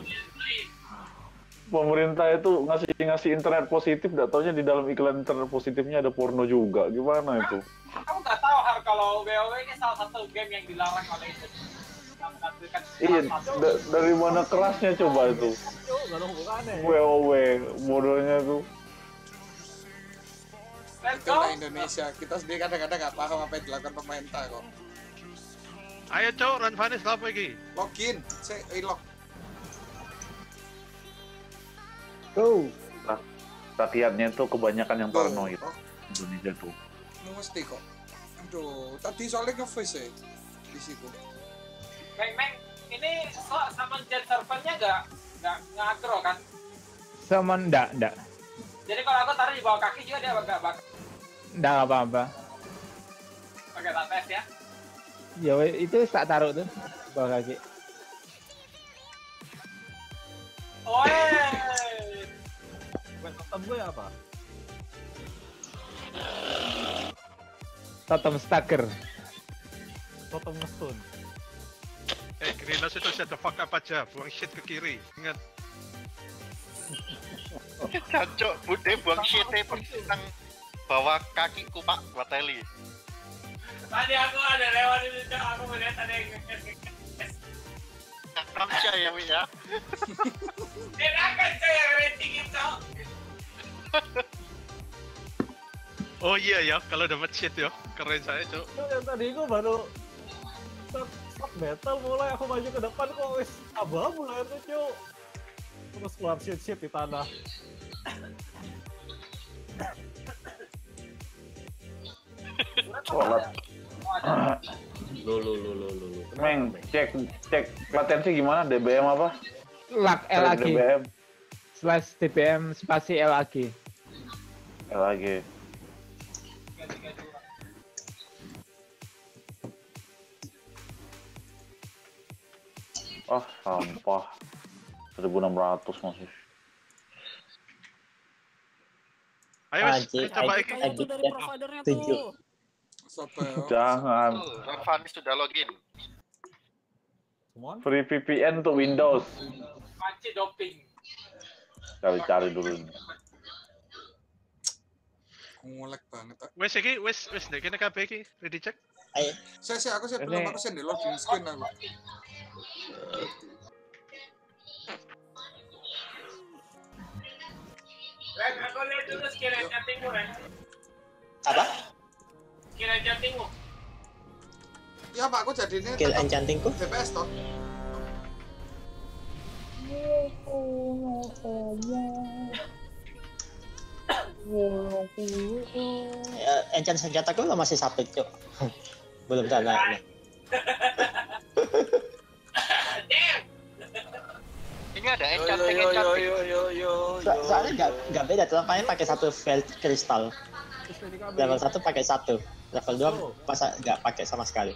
Pemerintah itu ngasih ngasih internet positif, gak taunya di dalam iklan internet positifnya ada porno juga. Gimana itu? Kamu nggak tahu Har kalau WoW ini salah satu game yang dilarang oleh menampilkan Iya, da- dari mana kerasnya coba itu? WoW, bodohnya tuh. Itulah Indonesia. Kita sendiri kadang-kadang nggak paham apa yang dilakukan pemerintah kok. Ayo cok, Red Vanis apa iki? Login, si ilok. Go. Rakyatnya tuh kebanyakan yang paranoid. Oh, Indonesia tuh. mesti kok. Aduh, tadi soalnya nge-face ya di situ. Meng Meng, ini so, sama jet servernya nggak nggak ngagro kan? Sama ndak ndak Jadi kalau aku taruh di bawah kaki juga dia nggak bakal ndak apa-apa. pakai tak tes ya. Ya itu tak taruh tuh bawah kaki. Woi, Wait, totem gue apa? Totem stacker. Totem ngestun. Eh, Greenhouse itu shut the fuck up aja, buang shit ke kiri. Ingat. Cocok, bude buang shit tentang bawa kakiku pak buat teli. tadi aku ada lewat itu Cok. aku melihat ada yang Ramsya ya Wi ya. Enakan coy yang rating itu. Oh iya ya, kalau dapat shit ya, keren saya cok. Yang tadi gue baru start, start battle mulai aku maju ke depan kok wis abu-abu lah itu cuk terus keluar shit-shit di tanah Sholat. Lu lu lu lu lu. Meng, cek cek latensi gimana? DBM apa? Lak LAG DBM. slash TPM spasi LAG. LAG. Ah, sampah. 1600 masih. Ayo Anjir, coba anjir. iki. Kayak itu Jangan. Vanis sudah login. Come on Free VPN untuk Windows. Panci doping. Cari-cari dulu. Ngulek banget. Wes iki, wes wes nek kene kabeh iki, ready check. Ayo. Saya sih aku Ini- belum aku di login screen aku. Ren, aku lihat dulu skill enchantingmu, Ren. Apa? Skill enchantingmu. Ya pak, aku jadi ini Skill enchantingku? DPS toh. Ya, enchant senjataku lo masih satu cuk. Belum sana. Ini ada Yo yo yo yo yo yo yo. So- soalnya nggak nggak beda telapanya pakai satu kristal level satu pakai satu level dua pas nggak pakai sama sekali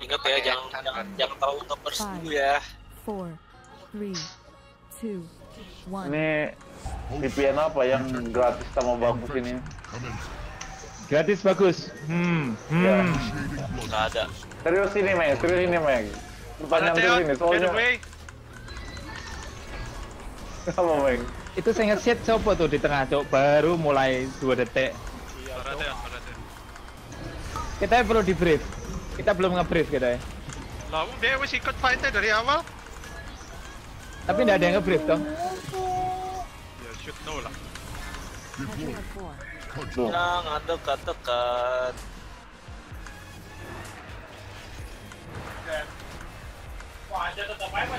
Ingat ya, jangan jangan jangan terlalu ngebers dulu ya. Four, three, two, one. Ini VPN apa yang gratis sama bagus ini? Gratis bagus. Hmm. Ya. Hmm. Nggak ada. Serius ini, Meg. Serius ini, Meg. Pertanyaan serius ini, soalnya apa, Meg? itu saya ngeset coba tuh di tengah cok. Baru mulai dua detik. Iya, ya, ya. Kita perlu di brief kita belum ngebrief kita ya. Lah dia wis ikut fightnya dari awal. Tapi tidak ada yang ngebrief dong ya shoot no lah. Yang ada dekat-dekat Wah, ada tetap aja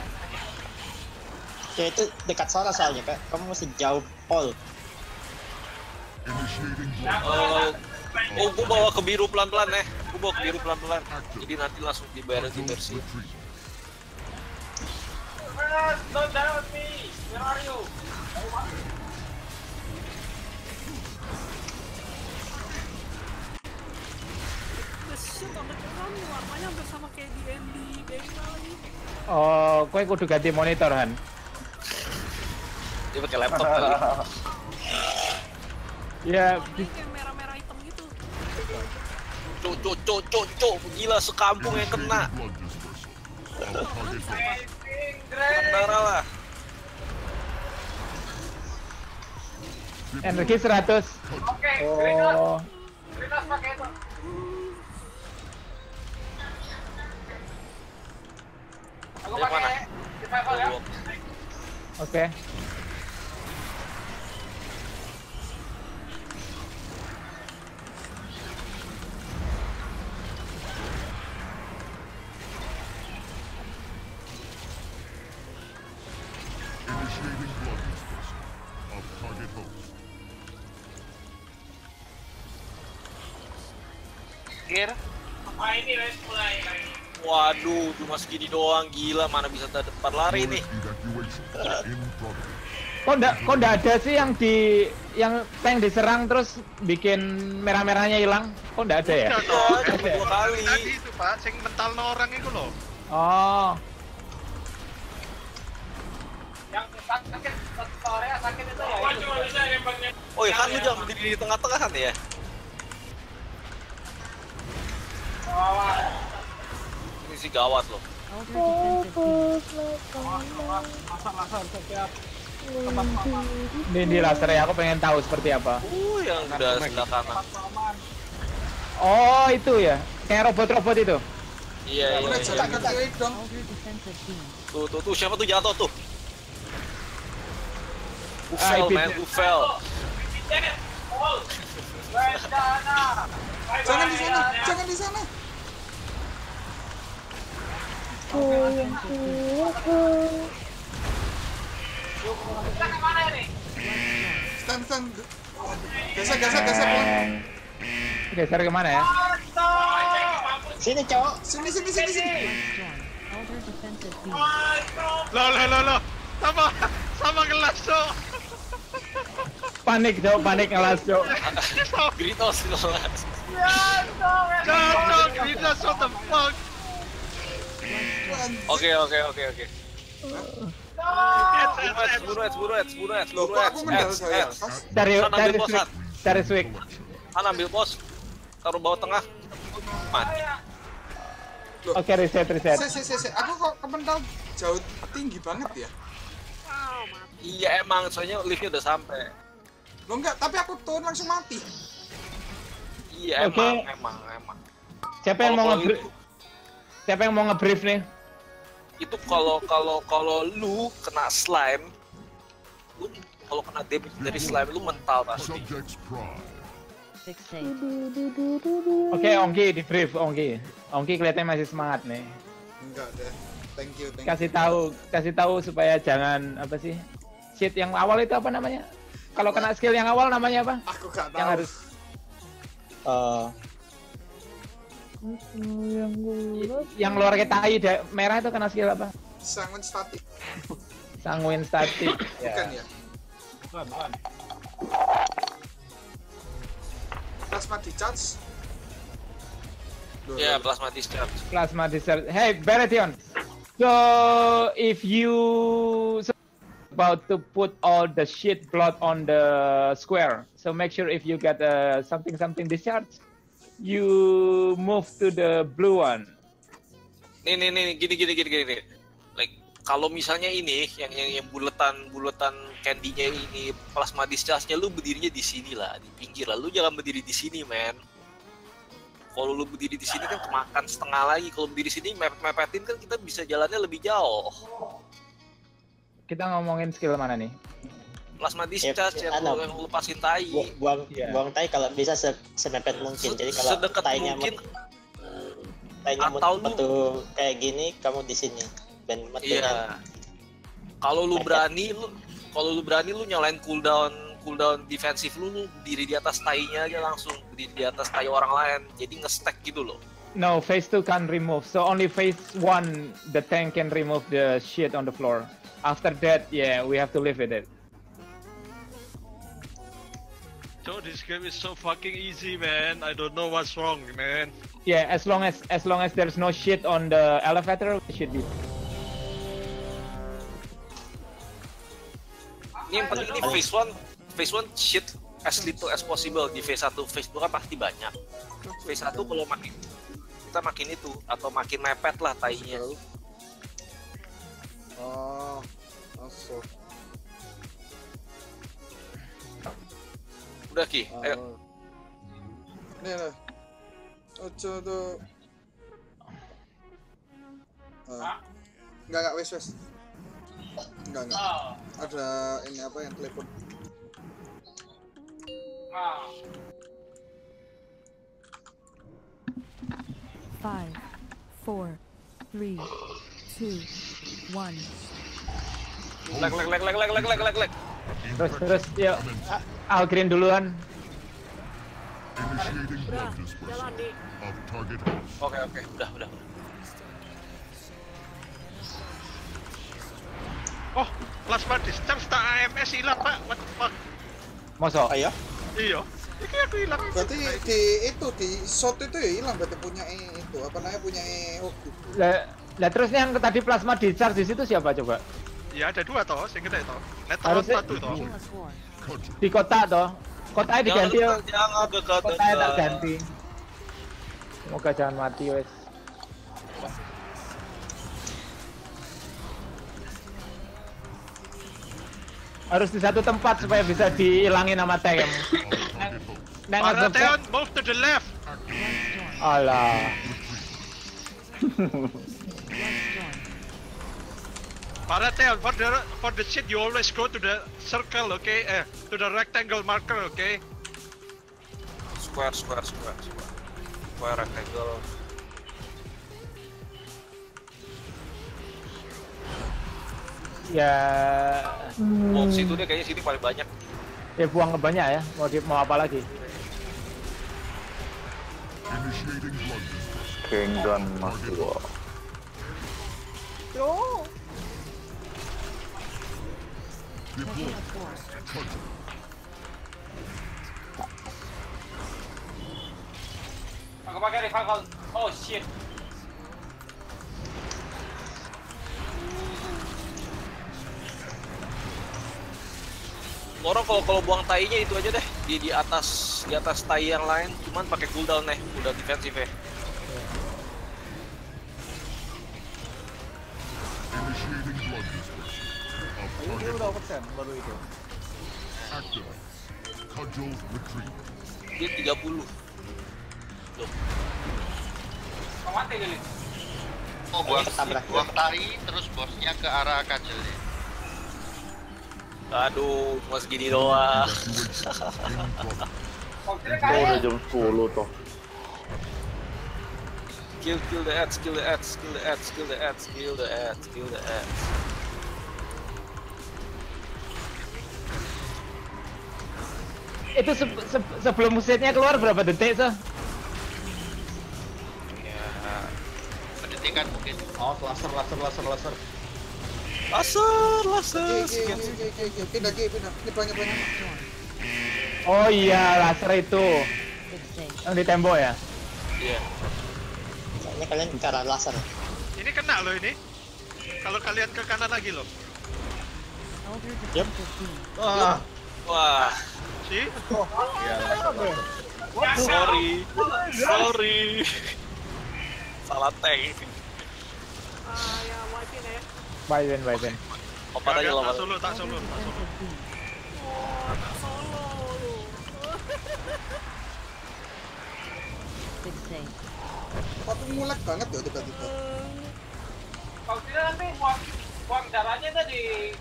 Ya itu dekat sana soalnya kak. Kamu mesti jauh pol. Eh, oh, gua bawa ke biru pelan-pelan ya. Gua bawa ke biru pelan-pelan. Jadi nanti langsung bersih. Don't down with me. Where are you? Kayak di lagi. Oh, kowe kudu ganti monitor Han. Dia pakai laptop kali. Ya, merah-merah hitam gitu. Cok, cok, cok, cok, cok. Gila sekampung yang kena. Darah lah. energi 100. Oke, Oh, Kritos pakai itu. Aku pakai revival ya. oke. Initiating cuma segini doang. Gila, mana bisa ada tempat lari nih. Kok ndak kok ndak ada sih yang di yang tank diserang terus bikin merah-merahnya hilang? Kok ndak ada ya? Udah dong, Ada dua kali. Tadi itu pak, sing mental orang itu loh. Oh, Yang sakit sore sakit itu ya. Oh, cuma. Oh ya kan lu jangan berdiri di tengah-tengah kan ya? Ini sih gawat loh. Ini ini lasernya aku pengen tahu seperti apa. Uh, yang udah sebelah kanan. Oh, itu ya. Kayak robot-robot itu. Iya, iya, iya. Tuh, tuh, tuh, siapa tuh jatuh tuh? Ah, Ufel, man, Ufel. Jangan di sana, jangan di sana. Stand, stand. Geser, geser, geser. Pon. Geser ke mana ya? Sini cowok. Sini, sini, sini, sini. Loh, loh, loh, loh. Sama, sama kelas, Cok. Panik, Cok, panik ngelas, Cok. Gritos kelas. Cok, Cok, Gritos, what the fuck? Oke, oke, oke, oke. Eds, saya? Eds. Kas? Cari Sana cari ambil swig, cari swig. Han ambil bos. Taruh bawah tengah. Mati. Oke, reset, reset. Se, se, se. Aku kok kemental jauh tinggi banget ya? Iya emang, soalnya liftnya udah sampai. Lo enggak, tapi aku turun langsung mati. Iya emang, emang, emang. Siapa yang mau Kalau nge Siapa yang mau nge-brief nih? Itu kalau kalau kalau lu kena slime lu kalau kena damage dari slime lu mental pasti. Oke, Ongki di brief, Ongki. Ongki kelihatannya masih semangat nih. Enggak deh. Thank you, thank you. Kasih tahu, kasih tahu supaya jangan apa sih? Shit yang awal itu apa namanya? Kalau kena skill yang awal namanya apa? Aku gak Yang tahu. harus Eh, yang luar kayak tai da- merah itu kena skill apa? Sangun statik. Sanguin statik. Bukan ya? bukan, bukan. Plasma di charge. Loh, ya loh. plasma discharge Plasma desert. Hey, Baratheon. So if you about to put all the shit blood on the square, so make sure if you get uh, something something discharge, you move to the blue one. nih nih nih gini gini gini gini. Like kalau misalnya ini yang yang yang buletan buletan candy-nya ini plasma discharge-nya lu berdirinya di sini lah di pinggir lah. Lu jangan berdiri di sini men. Kalau lu berdiri di sini kan kemakan setengah lagi. Kalau berdiri di sini mepet mepetin kan kita bisa jalannya lebih jauh. Kita ngomongin skill mana nih? Plasma discharge Ya, yang, lu, yang lu lepasin tai bu- buang Iya. buang tai kalau bisa se semepet mungkin. Jadi kalau sedekat tainya mungkin tainya Atau tuh kayak gini, kamu di sini. band mati Iya. Kalau lu berani lu kalau lu berani lu nyalain cooldown cooldown defensif lu lu berdiri di atas tainya aja langsung berdiri di atas tai orang lain. Jadi nge-stack gitu loh. No, phase 2 can't remove. So only phase 1 the tank can remove the shit on the floor. After that, yeah, we have to live with it. So this game is so fucking easy, man. I don't know what's wrong, man. Yeah, as long as as long as there's no shit on the elevator, we should be. Ini yang penting ini phase 1 phase 1 shit as little as possible di phase 1 phase 2 kan pasti banyak. Phase 1 kalau makin kita makin itu atau makin mepet lah tainya. Oh, masuk. udah Ki, uh, ayo. ini lah. Ojo oh, tuh ah. ah. Uh, enggak enggak wes wes. Enggak enggak. Ada ini apa yang telepon. Five, four, three, two, one. Lag lag lag lag lag lag lag lag. Terus terus yuk. Algrin duluan. Oke oke, udah udah. udah. Oh, plasma discharge tak AMS hilang, Pak. What the fuck? Mosok. Ayo. Iya. Ini aku hilang. Berarti di itu di shot itu ya hilang berarti punya itu apa namanya punya Hoki. Lah, lah terus yang tadi plasma di charge di situ siapa coba? Ya ada dua toh, sing kita toh. Netron Harusnya- satu toh. Di kota toh. Kotanya diganti jangan dekat Kotanya tak ganti. Semoga jangan mati wes. Harus di satu tempat supaya bisa dihilangin sama tank. Neng Paratheon, move to the left. Alah. Paratheon, for the for the shit you always go to the circle, okay? Eh, to the rectangle marker, okay? Square square square square. Square rectangle. Ya, Bom situ deh kayaknya sini paling banyak. ya buang banyak ya. Mau di, mau apa lagi? Kingdom masih wah. Yo. Aku pakai revival. Oh shit. Orang kalau kalau buang tainya itu aja deh di di atas di atas tai yang lain, cuman pakai cooldown nih, cooldown defensif ya. Ini udah persen baru itu. active. Cudgel retreat. Dia 30. Tuh. Kau mati dulu. Oh, buang, Ketabrak. buang tai terus bosnya ke arah kajel. Aduh, cuma segini doang. Oh, udah jam 10 toh. kill kill the ads, kill the ads, kill the ads, kill the ads, kill the ads, kill the ads. Itu se- se- sebelum setnya keluar berapa detik so? Ya, Pendetikan mungkin. Oh, laser, laser, laser, laser. laser, laser. Oke, oke, oke, oke, oke, pindah, Ki, pindah. Ini banyak banyak. Oh iya, laser itu yang di tembok ya. Iya. Soalnya kalian ke arah laser. Ini kena loh ini. Kalau kalian ke kanan lagi loh. Yep. defensive Wah. Wah, See? sorry, sorry. Salah tank. Ah, ya, wipe in ya. Bye Ben, bye Ben. Opat aja tak solo, tak solo, tak solo. Oh, tak solo lu. Big save. Tapi mulek banget ya tiba-tiba. Kalau tidak nanti buang buang darahnya tadi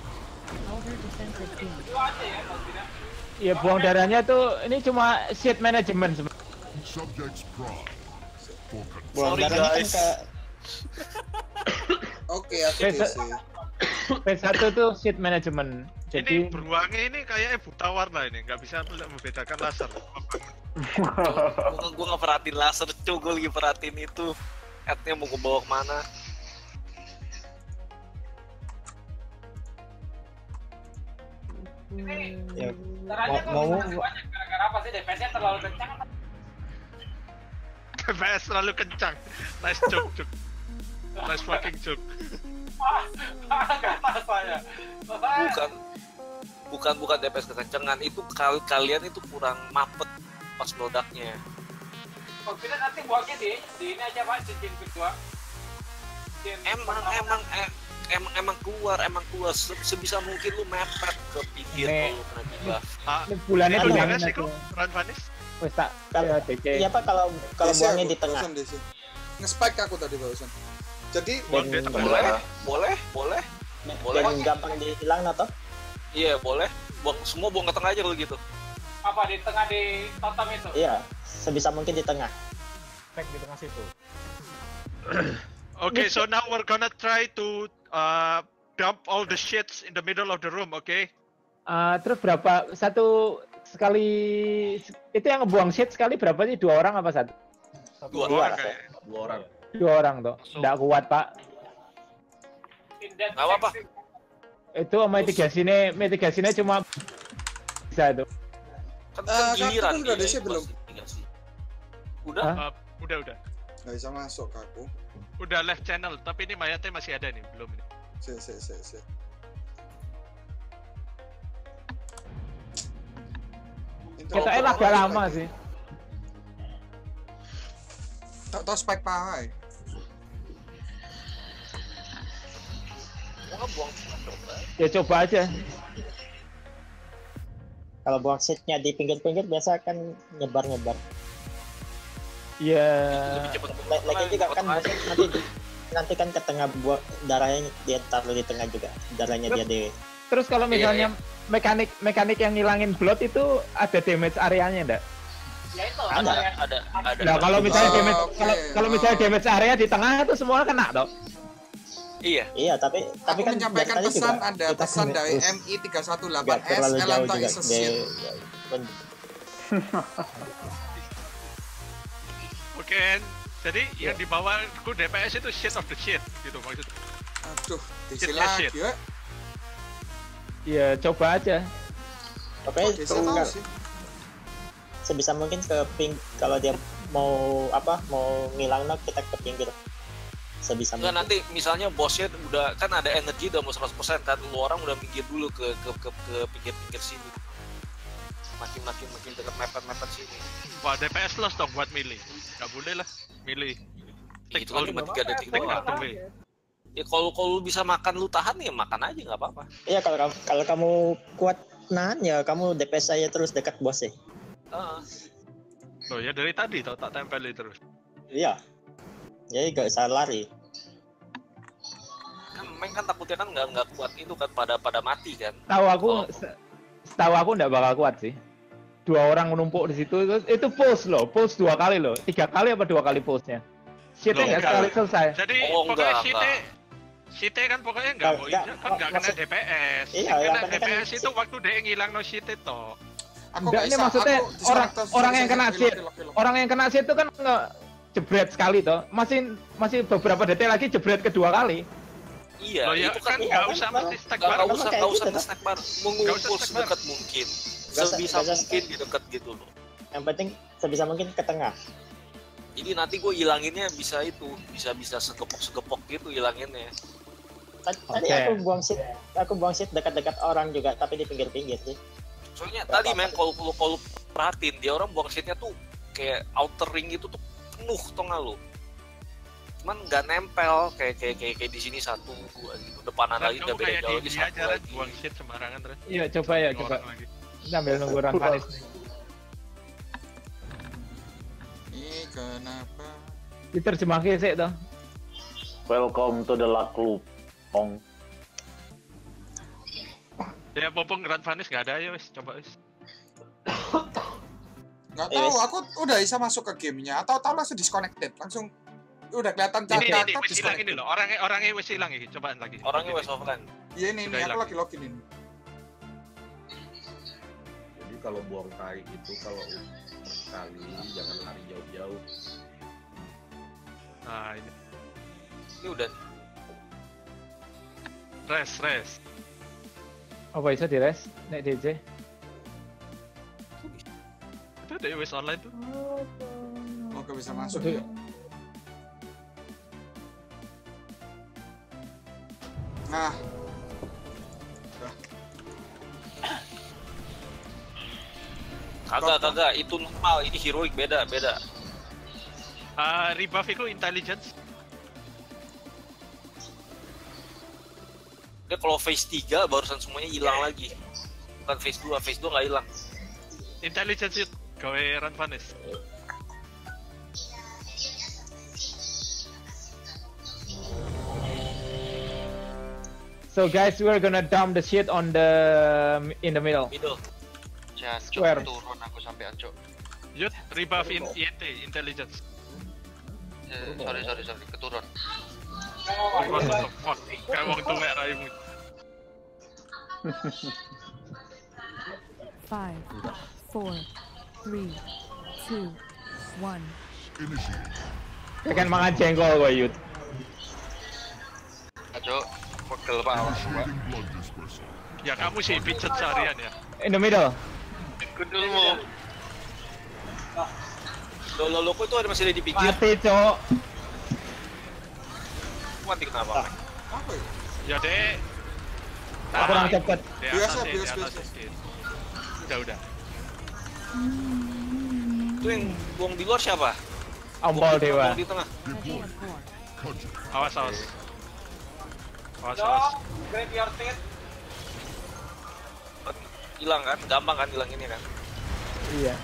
Elder defensive beam. itu aja ya kalau tidak. Iya buang darahnya tuh ini cuma shit management. Buang Sorry, darahnya kan guys. ke Oke, aku Oke, DC. P1 tuh shit management. Ini Jadi beruangnya ini kayaknya buta warna ini, nggak bisa membedakan laser. Gua gua nggak perhatiin laser cuy, gua lagi perhatiin itu. Adnya mau gua bawa ke mana? Ya, Caranya mau, mau gara-gara apa sih DPS-nya terlalu kencang apa? PS terlalu kencang. Nice joke, joke. Nice fucking joke. Enggak tahu saya. Bukan bukan bukan DPS kekencengan itu kal kalian itu kurang mapet pas meledaknya. Kok kita nanti buangnya di di ini aja Pak, cincin kedua. Emang emang eh, emang emang keluar emang keluar Se- sebisa mungkin lu mepet ke pinggir kalau kena debuff. Ah, ini bulannya bilangin Vanis, aku. Iko? Run Vanis? Wes tak Kalau- ya, DC. Iya pak kalau kalau DC buangnya di tengah. Nge-spike aku tadi barusan. Jadi. Boleh, boleh, boleh. Boleh. dan gampang dihilang atau? Iya, boleh. Buang semua buang ke tengah aja kalau gitu. apa di tengah di totem itu? Iya, sebisa mungkin di tengah. Tag di tengah situ. Okay, so now we're gonna try to uh, dump all the shits in the middle of the room, okay? Ah, terus berapa satu sekali itu yang ngebuang shit sekali berapa sih dua orang apa satu Satu Dua. Iya, Dua Dua, kayak. dua orang. dua orang tuh nggak kuat pak In that Nggak apa-apa. itu mitigasinya mitigasinya cuma bisa tuh Kan, Eh, kan giliran udah DC belum? Udah? Uh, udah udah. nggak bisa masuk ke aku. Udah left channel, tapi ini mayatnya masih ada nih, belum ini. Si, si, si, si. Kita intro- agak lama sih Tak tahu spike paha. Gua nggak buang coba. ya coba aja Kalau buang seatnya di pinggir-pinggir biasa kan nyebar-nyebar. Ya La- Lagi juga kan nanti nanti kan ke tengah buat darahnya dia taruh di tengah juga darahnya dia di terus kalau misalnya mekanik mekanik yang ngilangin blood itu ada damage areanya enggak Ya itu Ada. ada. Ada, ada. nah kalau misalnya Oh, damage oke. kalau kalau misalnya damage area di tengah itu semua kena dong Iya. iya tapi tapi Aku kan menyampaikan pesan juga ada pesan dari MI nggak 318S terlalu jauh Oke, jadi yang dibawa ku DPS itu shit of the shit, gitu maksudnya. Aduh, DC Shit, lagi shit. ya. ya coba aja tunggal sih. sebisa mungkin ke ping kalau dia mau apa mau ngilang knock kita ke pinggir sebisa mungkin nanti misalnya bosnya udah kan ada energi udah mau 100% kan lu orang udah minggir dulu ke ke ke, ke pinggir-pinggir sini. Makin makin makin dekat mepet-mepet sini. Wah, DPS loss dong buat milih. Gak boleh lah, milih. Itu kan cuma tiga detik doang. Ya kalau kalau lu bisa makan lu tahan ya makan aja nggak apa-apa. iya kalau kamu- kalau kamu kuat nahan ya kamu DPS saya terus dekat bos ya Heeh. Loh ya dari tadi tau tak tempeli terus. iya jadi gak usah lari kan main kan takutnya kan nggak nggak kuat itu kan pada pada mati kan. tahu aku Oh. setahu aku nggak bakal kuat sih dua orang menumpuk di situ itu, itu pulse loh pulse dua kali loh tiga kali apa dua kali shitnya Loh, nggak sekali selesai Jadi Oh, pokoknya enggak. Site kan pokoknya nggak Enggak, mau enggak. kan nggak kena Maksud- DPS. Iya, yang yang kena penting kan DPS si- itu waktu dia ngilang no Site toh. Aku Enggak, nggak ini bisa, maksudnya aku orang orang yang kena shit, orang yang kena shit itu kan nggak jebret sekali toh. Masih masih beberapa detik lagi jebret kedua kali. Iya, Loh ya itu kan kan nggak iya, usah kan, mesti stack bareng. nggak usah nggak usah nge-stack bar mengumpul stack sedekat mungkin sebisa nggak usah mungkin di dekat gitu loh yang penting sebisa mungkin ke tengah jadi nanti gue hilanginnya bisa itu bisa bisa segepok segepok gitu hilanginnya Tadi tadi Oke. aku buang seat aku buang seat dekat-dekat orang juga tapi di pinggir-pinggir sih soalnya Nggak tadi men kalau kalau kalau perhatiin dia orang buang seatnya tuh kayak outer ring itu tuh penuh tau nggak lu cuman nggak nempel kayak kayak kayak, kayak di sini satu dua gitu depanan Dan lagi udah kamu beda jauh di lagi satu lagi buang shit sembarangan terus. Iya coba ya coba. Lagi. Sambil nunggu orang panis. Ini kenapa? Diterjemahkan sih toh. Welcome to the luck loop. Ong. Ya popong Grand Vanis nggak ada ya wis, coba wis. Nggak Eh, tahu, aku udah bisa masuk ke gamenya atau tahu langsung disconnected, langsung udah kelihatan Ini ini cacat wis hilang ini loh. Orangnya orangnya wis hilang ini. Cobaan lagi. Orangnya wis offline. Iya ini, ini aku lagi login ini. Kalau buang tai itu kalau sekali jangan lari jauh-jauh. Nah, ini Ini udah rest rest. Apa bisa di rest? Nek DJ. Itu udah wis online tuh. Oh, gak bisa masuk. Ya. Nah, kagak kagak itu normal, ini heroic beda beda. Ah, rebuff itu intelligence. Dia kalau phase 3 barusan semuanya hilang lagi. Bukan phase 2, phase 2 nggak hilang. Intelligence itu gawe run vanis. So guys, we're gonna dump the shit on the in the middle. Middle. Jancuk Square. turun aku sampai ancuk. Yut, rebuff in INT, intelligence. Eh, sorry sorry sorry keturun. What the fuck? Kayak wong tuwek raimu. Five, four, three, two, one. Tekan mangan jengkol gue Yud. Ancuk, pegel pak. Ya kamu sih pijet seharian ya. In the middle. Kudulmu. Lo lo lo kok itu ada masih ada di pinggir. Mati cok. Mati kenapa? apa ya? Ya dek. Kurang cepet. Biasa, biasa, biasa. Udah udah. Itu yang buang di luar siapa? Ompol dewa. Buang di tengah. Awas awas. Awas awas. Your teeth. Hilang kan? Gampang kan hilang ini kan? Iya.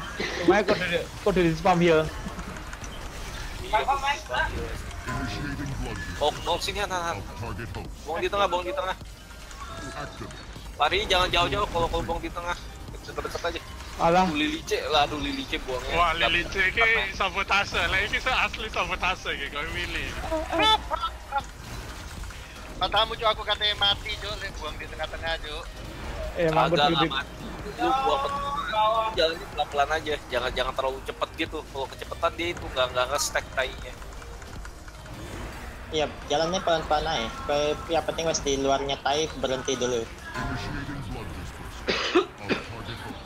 Kok di kok di spam heal. Oh, oh sini Han, Han, Han. Buang di tengah, buang di tengah. Lari jangan jauh-jauh kalau kalau buang di tengah. Deket-deket aja. Alah. Lilice, lah aduh Lilice buangnya. Wah, Lilice iki sabotase. Lah se asli sabotase iki kowe milih. Matamu cuk aku katanya mati lek buang di tengah-tengah cuk. Eh, di lah, mati. Lu tengah. Jalan pelan-pelan aja, jangan jangan terlalu cepet gitu. Kalau kecepatan dia itu nggak nggak nge-stack tainya. Iya, jalannya pelan-pelan aja. Kayak yang penting wes di luarnya tai berhenti dulu.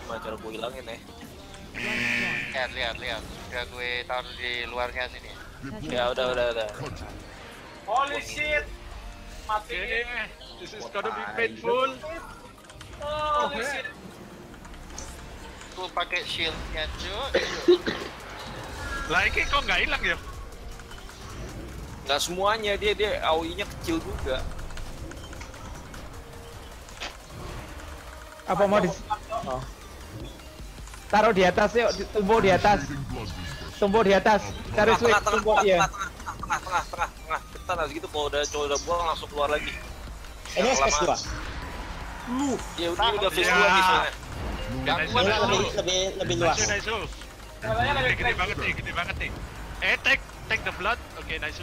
Gimana cara gue hilangin ya? Lihat lihat lihat. Udah gue taruh di luarnya sini. Ya udah udah udah. Holy shit. Mati. This is gonna be painful. Holy shit. Gue pakai shieldnya cuk. Lah iki kok nggak hilang ya? Nggak semuanya dia dia AOI-nya kecil juga. Apa mau di Oh. Taruh di atas yuk, tumbuh di atas. Tumbuh di atas. Cari Tengah, switch, tengah, tengah, tumbuh tengah, ya. tengah, tengah, tengah, tengah, tengah. Kita harus gitu kalau udah kalau udah buang langsung keluar lagi. Ini space lama. 2. Lu, Ya udah udah phase Ya. 2 misalnya. Ya, Ini lebih lebih lebih luas. Nice. Gede, gede banget nih, gede banget nih. Eh, take, take the blood. Oke, nice.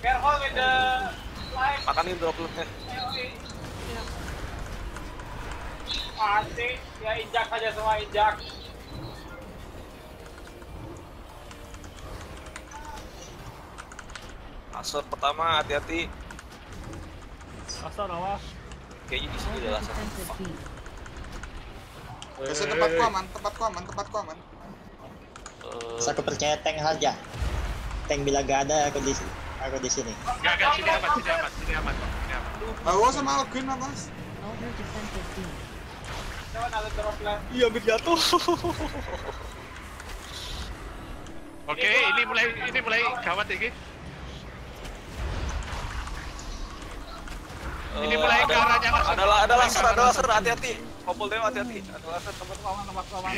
Careful with the life. Makanin dropletnya. Mati. Ya injak saja semua injak. Asor pertama hati-hati. Asal awas. Kayaknya di sini udah beat. biasa tempatku aman, tempatku aman, tempatku aman. Eh, Terus aku percaya tank saja. Tank bila gak ada aku di aku di sini. Gak, gak, sini aman, sini aman, sini aman. Sini aman. Bawa sama Alvin mas. Drop left. Iya, hampir jatuh. Oke, ini mulai ini mulai gawat ini. Ini mulai ke ada- arahnya langsung. Ada laser, ada laser, hati-hati. Kopol dewa hati-hati. Ada laser teman-teman aman, aman, aman.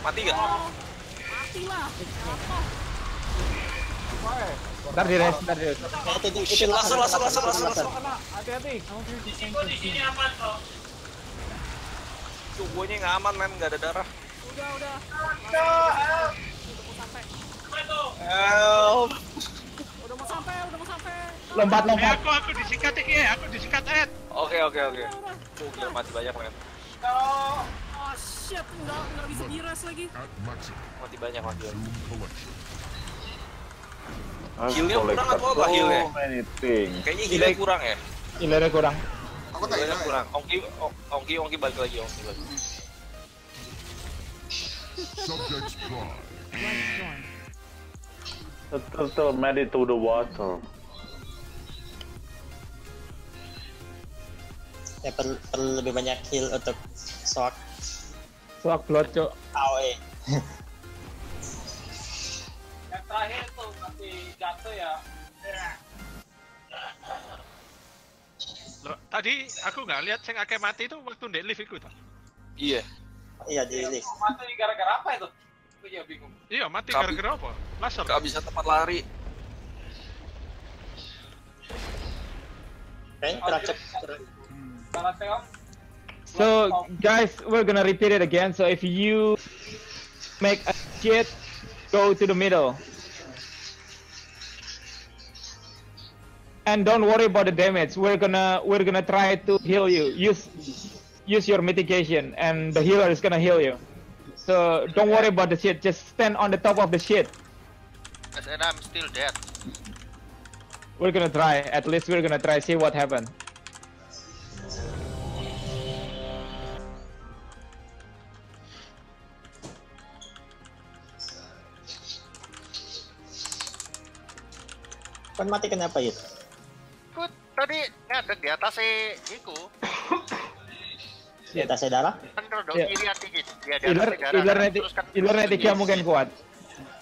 Mati gak? Mati lah. Ntar di rest, ntar di itu, Shit, laser, laser, laser, laser, laser. Hati-hati. Di sini beat. aman kok. Tubuhnya nggak aman men, nggak ada darah. Udah, udah. Udah. Udah mau sampai. tuh. Help. Udah mau sampai, udah mau sampai. Lompat Eh, lompat. aku aku disikat iki, aku disikat Ed. Oke oke oke. Oh, gila mati banyak men. Kalau Oh shit, nggak nggak bisa diras lagi. Mati banyak mati banyak. I've Healnya kurang atau apa healnya? things. Kayaknya healnya kurang ya. Hilernya kurang. Aku tak Healnya hilang. kurang. Ongki Ong- Ongki Ongki balik lagi Ongki balik. Subjects. The turtle made it to the water. Ya perlu, perlu lebih banyak heal untuk swag Swag blood, cok. AOE. yang terakhir tuh masih jatuh ya. Loh, tadi aku nggak lihat sing akeh mati itu waktu ndek lift iku ta. Iya. Iya di lift. Mati gara-gara apa itu? Aku ya bingung. Iya, mati gara-gara apa? Laser. Gak bisa tempat lari. Kayaknya keracep. So guys, we're gonna repeat it again. So if you make a shit, go to the middle. And don't worry about the damage. We're gonna we're gonna try to heal you. Use use your mitigation, and the healer is gonna heal you. So don't worry about the shit. Just stand on the top of the shit. And I'm still dead. We're gonna try. At least we're gonna try. See what happens. Kan mati kenapa itu? Aku tadi ngadeg di atas si Iku. Di atasnya darah? Kan rodok Iya. kiri hati gitu. Dia di Healer atas kan. nanti kan healer nanti dia mungkin kuat.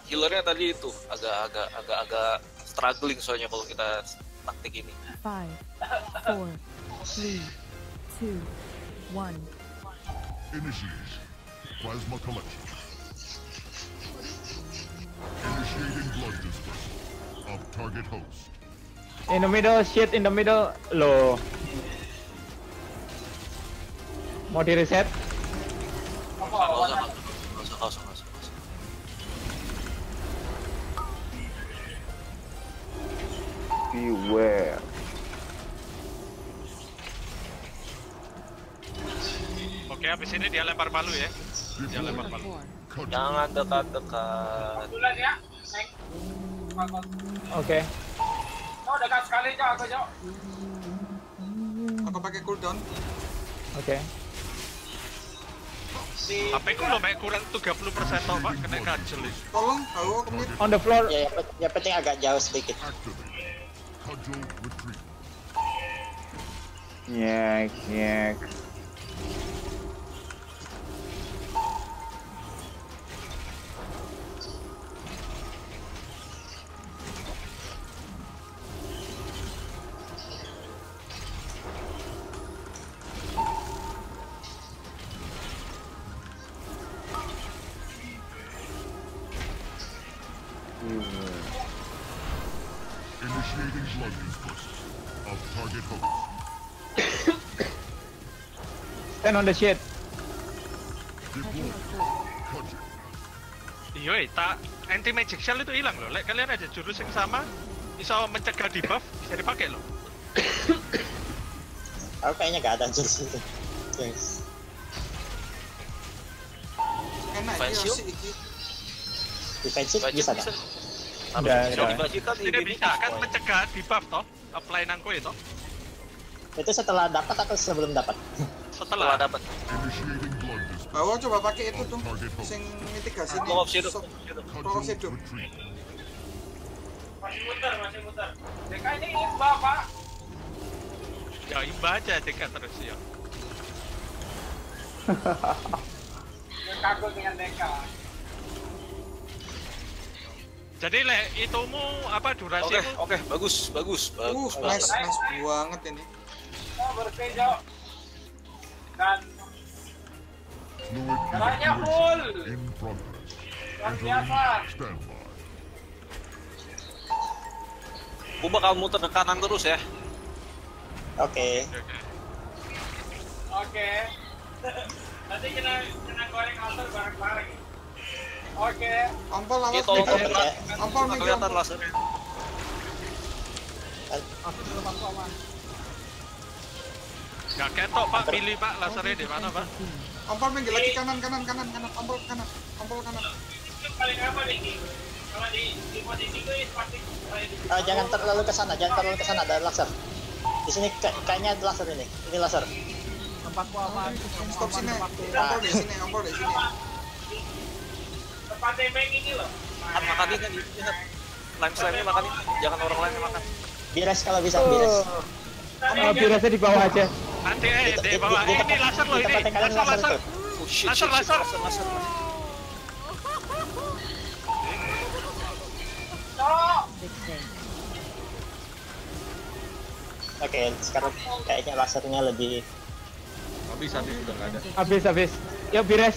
Healernya tadi itu agak agak agak agak struggling soalnya kalau kita taktik ini. Five, four, three, two, one. Initiate. Plasma collection. Of target host. In the middle, shit in the middle. Loh. Mau di reset? Beware. Oke, habis ini dia lempar palu ya. Dia lempar palu. Jangan dekat-dekat. Duluan ya. Oke. Oh, dekat sekali, Cok. Aku, Cok. Aku pakai cooldown. Oke. Di HP ku lo mek kurang 30% toh, Pak, kena kajel ini. Tolong, halo commit. On the floor. Ya, yang, pe- yang penting agak jauh sedikit. Retreat. Nyek, nyek. On the shit. Iya, eh, tak anti magic shell itu hilang loh. Lek kalian ada jurus yang sama, bisa mencegah debuff, bisa dipakai loh. Aku kayaknya gak ada jurus itu. Yes. Enak. Defensif Budget bisa dibagikan Tidak bisa kan mencegah debuff toh, apply nang kowe toh. Itu setelah dapat atau sebelum dapat? Setelah dapat. Bawa coba pakai itu tuh. Sing mitigasi di. Retreat. masih muter, masih muter. Deka ini imba, Pak. Ya imba aja dekat terus ya. Kagum dengan Deka. Jadi lek itumu apa Oke, durasimu? oke, bagus, bagus, Uh, bagus. nice, banget. nice banget ini. Bersih, Cok. Dan full. luar biasa. Gue bakal muter ke kanan terus ya. Oke. Oke. Nanti kita kita goreng altar bareng-bareng. Oke. Ompol Ini awas. Ompol nggak Megi, kelihatan lasernya. Aku depanku aman. Gak ketok pak, pilih pak lasernya di mana pak? Ompol Megi lagi kanan kanan kanan kanan. Ompol kanan. Ompol kanan. Paling apa nih? Kalau di di posisi gue pasti Eh, jangan terlalu ke sana, jangan terlalu ke sana ada laser. Di sini kayak- kayaknya ada laser ini. Ini laser. Tempatku aman. Stop sini. Ompol di sini. Ompol di sini. tempat temeng ini loh. Kan makan kan ingat. Lime slime makan jangan orang lain yang makan. Bires kalau bisa, bires. Oh, birasnya di bawah aja. Nanti eh Di- di- bawah di ini laser loh ini. Laser laser laser. Oh Laser, laser. laser, laser. Sixteen. Oke, sekarang kayaknya lasernya lebih Habis habis udah nggak ada. Habis habis. Yuk bires.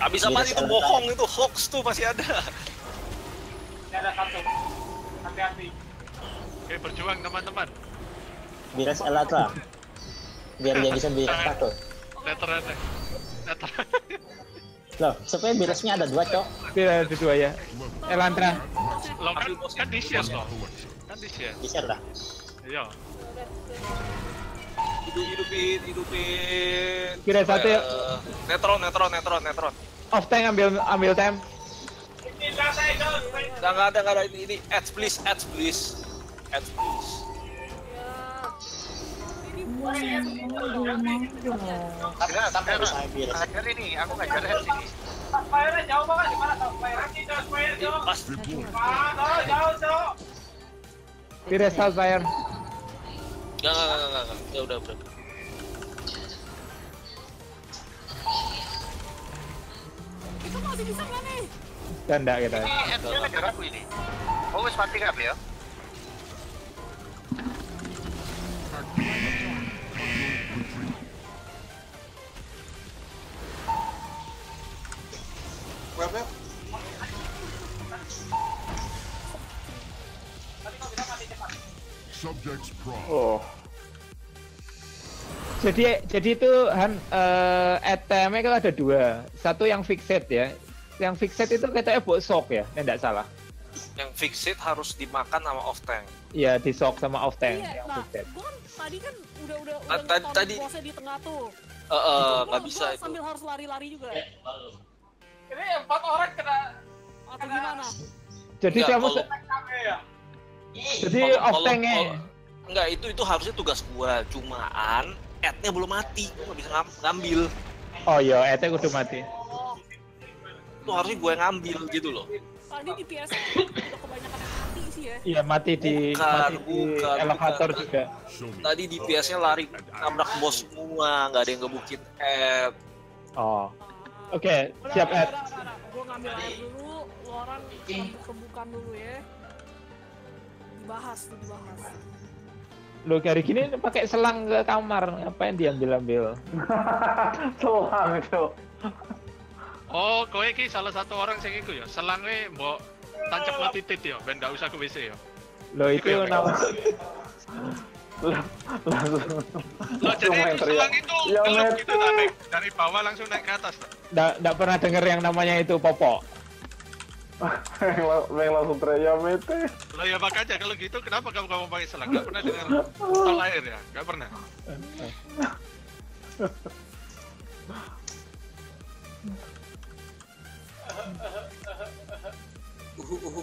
Habis apa itu bohong itu hoax tuh masih ada. Ini ada satu. Hati-hati. Oke berjuang teman-teman. bires Elatra. Biar dia bisa bires satu. Veteran. Veteran. Loh, supaya biresnya ada dua, Cok. Biras ada dua ya. Elantra. Lo kan kan di share loh. Kan di share. Bisa lah. Iya. Hidup hidupin, hidupin. Kira satu ya. Eh, Netron, netron, netron, netron. Off tank ambil ambil nggak ada, nggak ada. Ini, ini ads please, ads please. Ads please. Ajar ini, aku ngajar di sini. Fire jauh banget di mana jauh jauh. Ah, nggak, nggak, nggak, nggak. Ya udah, udah. Itu masih bisa nggak nih? Kita. Ini aku ini. Oh, wis mati kan ya? Web web. Subjects prime. Oh, Jadi jadi itu Han eh ATM kan ada dua. Satu yang fixed ya. Yang fixed itu katanya buat sok ya, tidak salah. Yang fixed harus dimakan sama off tank. Iya, di sok sama off tank Iya, yang nah, fixed. gua kan tadi kan udah udah Ah, udah tadi- tadi- di tengah tuh. Eh, eh, Gua- nggak bisa gua itu. Sambil harus lari-lari juga. Ini empat orang kena Atau gimana? Jadi Enggak, kamu kalau- KP ya. jadi Kalau- off kalau- tanknya kalau- Enggak, itu itu harusnya tugas gua. Cumaan ad-nya belum mati. Gua nggak bisa ngam- ngambil. Oh iya, ET udah mati. Itu harusnya gua yang ngambil gitu loh. Tadi di PS udah kebanyakan mati sih ya. Iya, mati di Bukan, mati di bukan, elevator bukan. juga. Tadi di PS-nya lari nabrak bos semua, nggak ada yang ngebukin ad. Oh. Oke, siap Ed. Gue ngambil air dulu, lu orang kebukan dulu ya. Dibahas tuh dibahas. Lu hari gini pakai selang ke kamar, ngapain diambil-ambil? selang itu. Oh, kowe iki salah satu orang sing iku ya. Selangnya mbok tancap lo titit ya, ben gak usah ke WC ya. Lo itu Iku ya, nama Langsung. Lo jadi itu selang itu Ya, gelap Met. gitu tak naik dari bawah langsung naik ke atas. nggak pernah denger yang namanya itu Popo. Yang langsung teriak ya mete. Lo ya makanya kalau gitu kenapa kamu kamu pakai selang? Gak pernah dengar tol air ya? Gak pernah. Uhu uhu.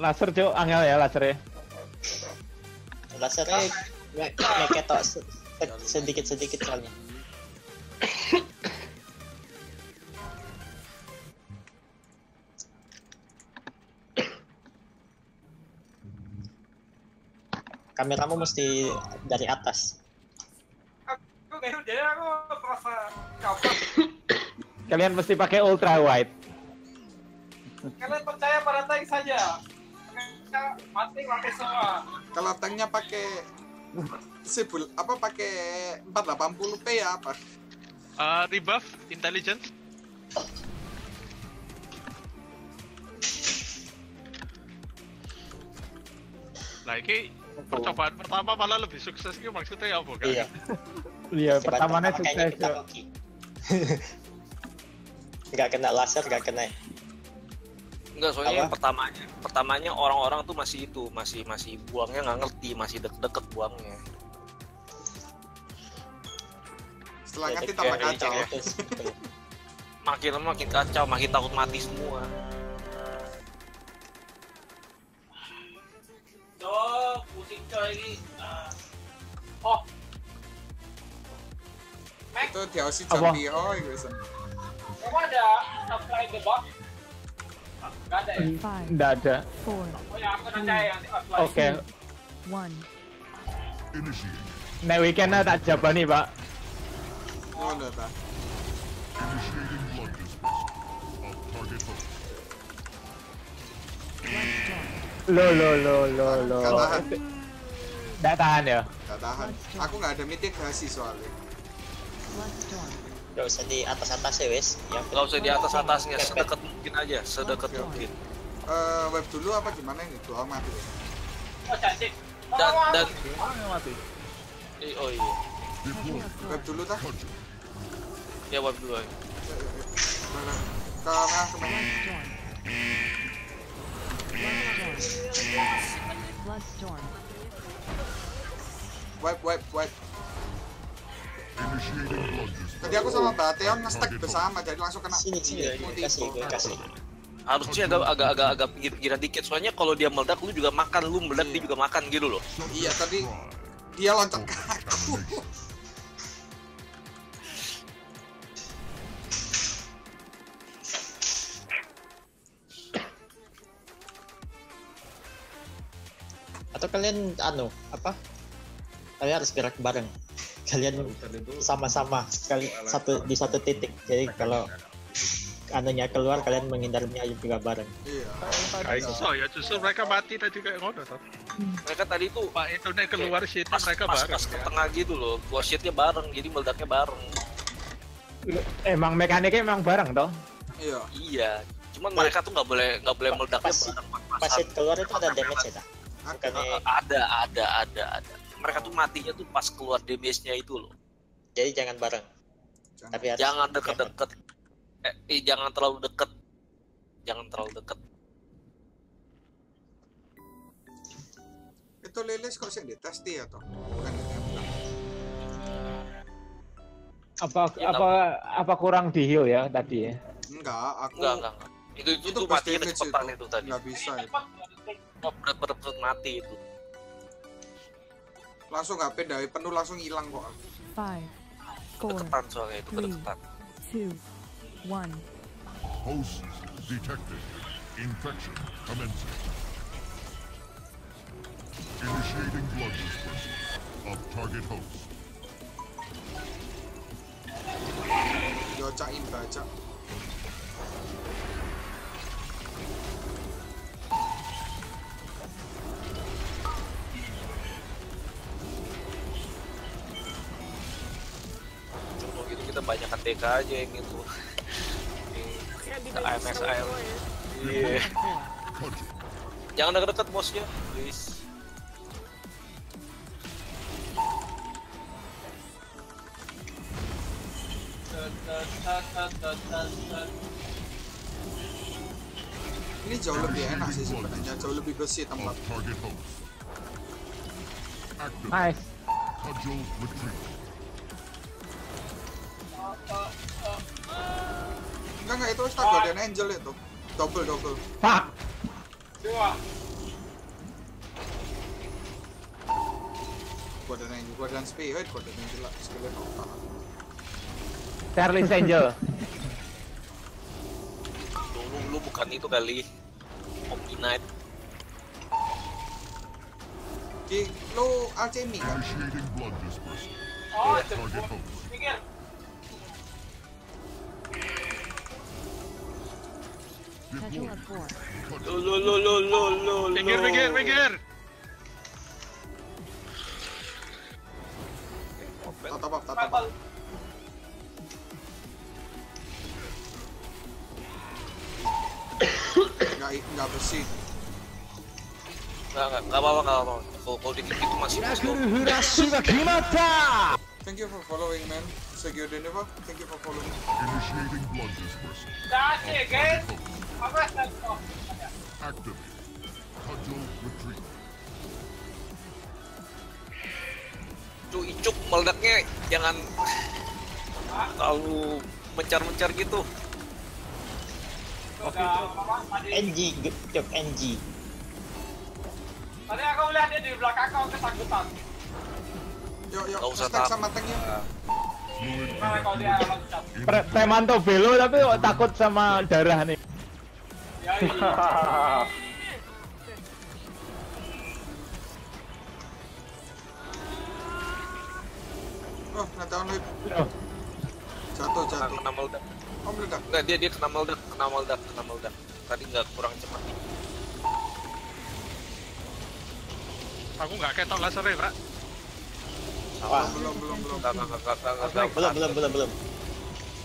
Laser cok, angel ya lasernya. Lasernya nggak nggak ketok se- se- sedikit-sedikit soalnya. Kameramu mesti dari atas. Aku ngeru jadi aku merasa. Kalian mesti pakai ultra wide. Kalian percaya pada tank saja. Mati pakai semua. Kalau tanknya pakai sebul apa pakai 480p ya apa? Eh, rebuff, intelligence. Nah, ini percobaan pertama malah lebih sukses ini maksudnya apa kan? Iya. Iya, pertamanya sukses kita cok. hoki. nggak kena laser nggak kena Enggak, soalnya Apa? yang pertamanya, pertamanya orang-orang tuh masih itu, masih masih buangnya nggak ngerti, masih deket-deket buangnya. Setelah Ya, ngerti tambah kacau. betul. Makin lama makin kacau, makin takut mati semua. Cok, pusing coy ini. Ah. Oh. Itu DLC Apa? zombie oh. Emang ada subscribe the box? Gak ada ya? Oh ya, aku yang. Oke. one. Nah weekendnya tak jabani pak. Dispersal of target host. Lo lo lo lo lo. Gak tahan. Tahan ya. Gak tahan. Aku nggak ada mitigasi soalnya. Nggak usah di atas atas ya wes yang Nggak usah di atas atasnya, sedekat mungkin aja, sedekat oke. mungkin. Eh, web dulu apa gimana ini? Doang mati. Oh, cantik. Dan dan mati. eh, oh iya. Web dulu tah. Cudgel. ya web dulu. aja. Mana? Ke mana? Ke mana? Bloodstorm. Web, web, web. Tadi aku sama Bateon nge-stack bersama, jadi langsung kena. sini sini kasih gue kasih Harusnya agak agak agak agak pinggir-pinggiran dikit, soalnya kalau dia meledak lu juga makan, lu meledak dia juga makan gitu loh. Iya, tadi dia loncat ke aku. atau kalian anu apa kalian harus gerak bareng kalian sama-sama sekali satu di satu titik jadi kalau anunya keluar kalian menghindarinya juga bareng Iya. So ya justru mereka mati tadi kayak ngono toh. Mereka tadi tuh Pak itu nih keluar shitnya pas, mereka pas, bareng. pas ke ya. tengah gitu loh, gua shitnya bareng, jadi meledaknya bareng. Emang mekaniknya emang bareng toh. Iya. Iya, cuman mereka tuh nggak boleh nggak boleh meledaknya pas- bareng. pas- keluar itu ada damage ya tak bukannya Eh, ada ada ada ada. Mereka tuh matinya tuh pas keluar damage-nya itu loh. jadi jangan bareng tapi harus Jangan deket-deket. Eh, eh, jangan terlalu deket. Jangan terlalu deket. Itu lilis kok sih ditesti ya toh? Bukan. Apa Ya, apa apa kurang di heal ya tadi ya? Enggak, aku Enggak enggak. enggak. Itu itu, itu tuh pas matinya damage kecepatan itu. itu tadi. Enggak bisa itu. Oh, berat-berat mati itu. Langsung HP dari penuh langsung hilang kok. Five, four, Kedeketan soalnya itu three, kedeketan. two, one. Hosts detected. Infection commencing. Initiating blood dispersal of target host. Diocain baca. Kita banyak TK aja yang itu. Semua ya. Iya. Jangan deket-deket bosnya, please. Ini jauh lebih enak sih sebenarnya, jauh lebih bersih tempat. Nice. Enggak enggak itu Star Guardian Angel itu. Double double. Fuck. Dua. Guardian Angel, Guardian Spirit, Guardian Angel lah, skillnya kok tahan. Charlie's Angel. Lu, lu bukan itu kali. Omni-Knight. Ki, lu alchemy kan? Oh, Lo lo lo lo lo lo. Minggir, minggir, minggir. Tatap up, tatap up. Enggak enggak bersih. Enggak enggak enggak apa-apa enggak apa-apa. Kalau kalau dikit itu masih. Thank you for following, man. Thank you for following. Initiating blood guys. Apa satu? Activate. Cudgel retreat. Cuk, icuk meledaknya jangan terlalu mencar-mencar gitu. NG, jok NG. Tadi aku lihat dia di belakang kau ketakutan. Yuk, yuk, usah stack sama tanknya. Pre- Premanto belo tapi kok takut sama darah nih. Oh, nanti on whip. Oh. Jatuh, Kena, jatuh. kena meledak. Oh, meledak. Enggak, dia dia kena meledak, kena meledak, kena meledak. Tadi nggak kurang cepat. Aku nggak ketok lasernya, Pak. Wah, Belum, belum, belum. Belum, belum, belum, belum.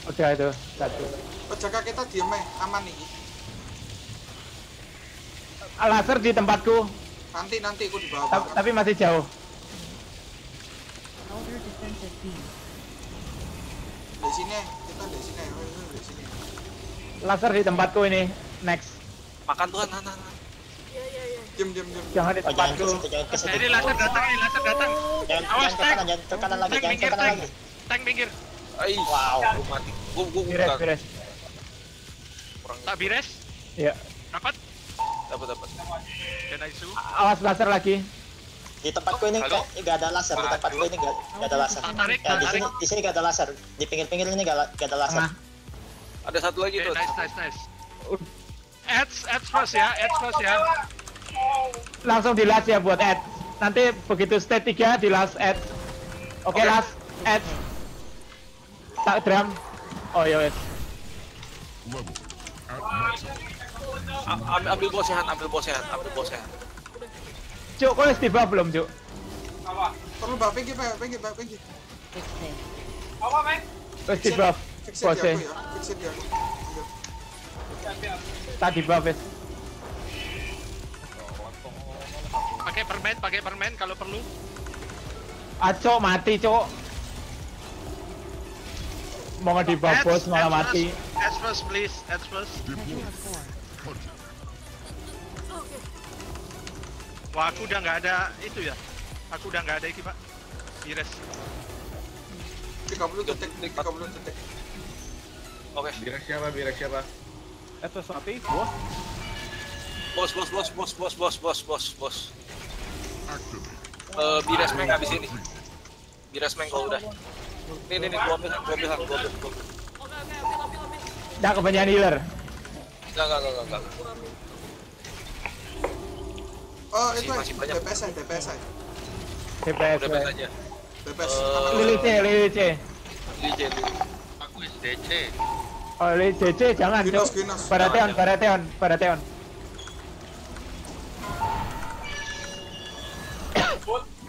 Udah itu satu. Oh, jaga kita diem eh, aman nih. Laser di tempatku, Nanti, nanti aku di bawah ta- tapi masih jauh. Di sini, kita di sini, di sini. Laser di tempatku ini. Next. Makan Tuhan, nah, nah, nah. Diam, diam, diam. Jangan di tempatku. Jadi laser datang, ini laser datang. Jangan, Awas, tank. jangan ke kanan lagi, Tank jangan ke kanan lagi. Tank minggir. Ay, Wow. Gua mati. Gua gua Beres, bukan. beres. Kurang Tak beres. Ya. Dapat. Dapat dapat. Isu. Awas laser lagi. Di tempatku ini Halo? nggak nggak ada laser, di tempatku ini nggak nggak ada laser. Tarik, Ya, di sini di sini nggak ada laser, di pinggir-pinggir ini nggak nggak ada laser. Tengah. Ada satu lagi tuh. nice, nice, nice. Ads, ads first ya, ads first ya. Langsung di last ya buat add. Nanti begitu state 3 di last add. Oke, Oke. last add. Tak drum. Oh iya, wes. Level. At ambil, ambil bos sehat, ambil bos sehat, ambil bos sehat. Cuk, kau udah tiba belum, Cuk? Apa? Perlu buff, pinggir, pinggir, pinggir, pinggir. Apa, Mike? Wes di. Bos ya. Tadi buff, wes. Pakai permen, pakai permen kalau perlu. Ah, Aco mati, Cuk. Mau di bos malah mati. Edge first please, edge first. Wah, aku udah nggak ada itu ya. Aku udah nggak ada iki, Pak. Beres. 30 detik, 30 detik. Oke. Birak siapa? Birak siapa? Etos mati, bos. Bos, bos, bos, bos, bos, bos, bos, bos, bos. Activate. Eh, Biras Meng habis ini. Biras Meng kalau udah. Nih, nih, nih, gua ambil, gua ambil, gua ambil. Dah kebanyakan healer. Enggak, enggak, enggak, enggak. Oh, Masih- itu masih banyak. DPS aja, DPS aja. DPS. Bes aja. DPS. Eh, Lili C, Lili C. Aku SDC. Oh, Lili CC jangan, Ginos. Ginos. Baratheon, Baratheon, Baratheon.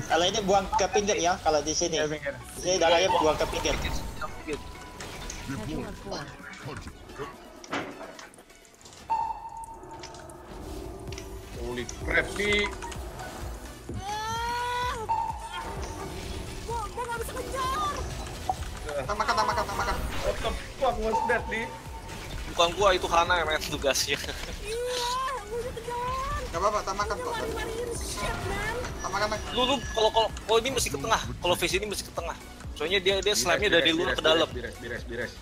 Kalau ini buang ke pinggir ya, kalau di sini. Ya, pinggir. Ini darahnya buang ke pinggir. Of Holy crap nih. Gua nggak bisa kejar. Tak makan, makan, tak makan. What the fuck was that nih? Bukan gua itu Hana yang main tugasnya. Iya. Gak apa-apa, tak makan kok. Lari-lariin shit, man. Tak makan, tak. Lu lu kalau kalau kalau ini mesti ke tengah. Kalau face ini mesti ke tengah. Soalnya dia dia slime-nya dari luar ke dalam. Biras, biras, biras.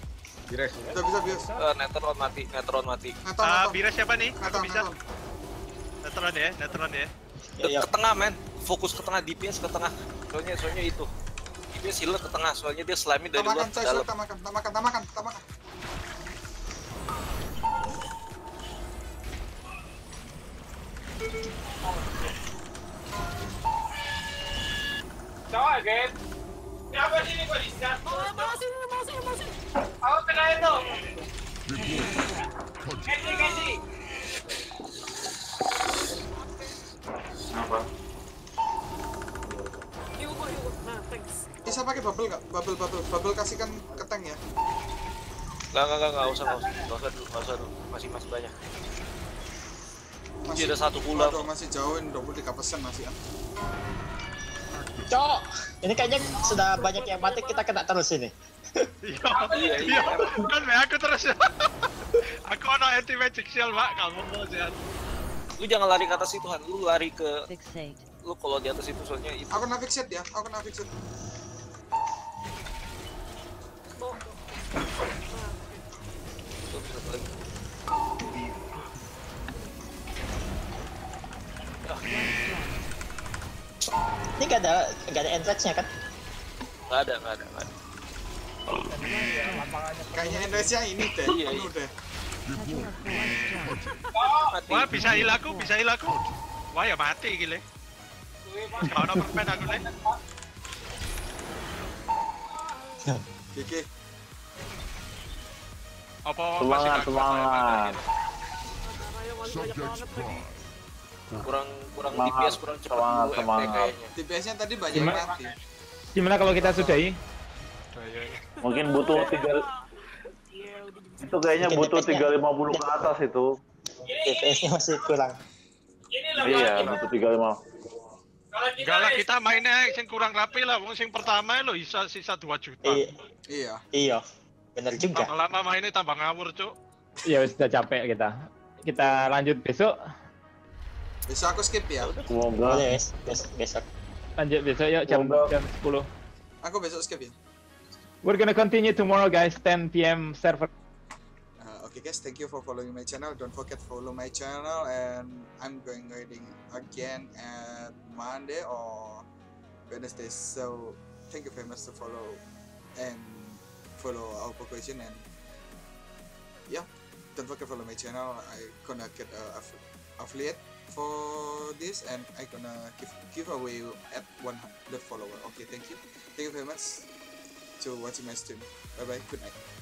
Biras. Bisa, bisa, bisa. Eh, Netron mati, Netron mati. Ah. Bira siapa nih? Aku Neton, bisa. Netron ya, Netron ya. Ya, ya. Ke tengah, men. Fokus ke tengah DPS ke tengah. Soalnya soalnya itu. DPS healer ke tengah, soalnya dia slime dari luar makan, ke dalam. tak makan, tak makan, tak makan, tak makan. Coba, guys. Siapa sini gua di sana? Bawa sini, bawa sini, bawa sini. Aku kena itu. Kasih, kasih. Kenapa? Nah. Bisa pakai bubble gak? Bubble, bubble, bubble kasihkan ke tank ya. Enggak, enggak, enggak, usah, enggak usah. Enggak usah dulu, enggak usah dulu. Masih masih banyak. Masih ada satu bulan. Waduh, masih jauhin 23 persen masih ya. Cok, ini kayaknya sudah banyak yang mati kita kena terus ini. Iya, Iya, iya. iya. Kan aku terus ya. Aku ono anti magic shield, Pak. Kamu mau sehat. Lu jangan lari ke atas itu Han, lu lari ke Fixate. lu kalau di atas itu soalnya itu. Aku kena fixed ya, aku satu lagi. Ini gak ada gak ada entrance-nya kan? Nggak ada, nggak ada, nggak ada. Kayaknya Indonesia ini deh, Iya, penuh deh. Wah, bisa heal aku, bisa heal aku. Wah, ya mati gile. Gak ono permen aku nih. Gigi, Apa Semangat, semangat. Kurang kurang DPS kurang cepat semangat, semangat. kayaknya. DPS-nya tadi banyak mati. Gimana kalau kita sudahi? Mungkin butuh tiga itu kayaknya Mungkin butuh DPS-nya. 350 ke atas itu. DPS-nya masih kurang. Iya, butuh 35. Kalau kita Enggak lah, kita mainnya yang kurang rapi lah. Wong sing pertama lo bisa sisa 2 juta. Iya, Iya. iya. Bener juga. Lama-lama mainnya tambah ngawur, Cuk. Ya wis, sudah capek kita. Kita lanjut besok. Besok aku skip ya. Semoga Boleh, wes. Bes- besok. Lanjut besok yuk jam jam 10. Aku besok skip ya. We're gonna continue tomorrow guys, 10 p.m. server. Okay guys, thank you for following my channel. Don't forget to follow my channel and I'm going raiding again at Monday or Wednesday. So thank you very much to follow and follow our progression and yeah, don't forget to follow my channel. I gonna get a aff- affiliate for this and I gonna give giveaway at 100 follower. Okay, thank you. Thank you very much to watching my stream. Bye bye. Good night.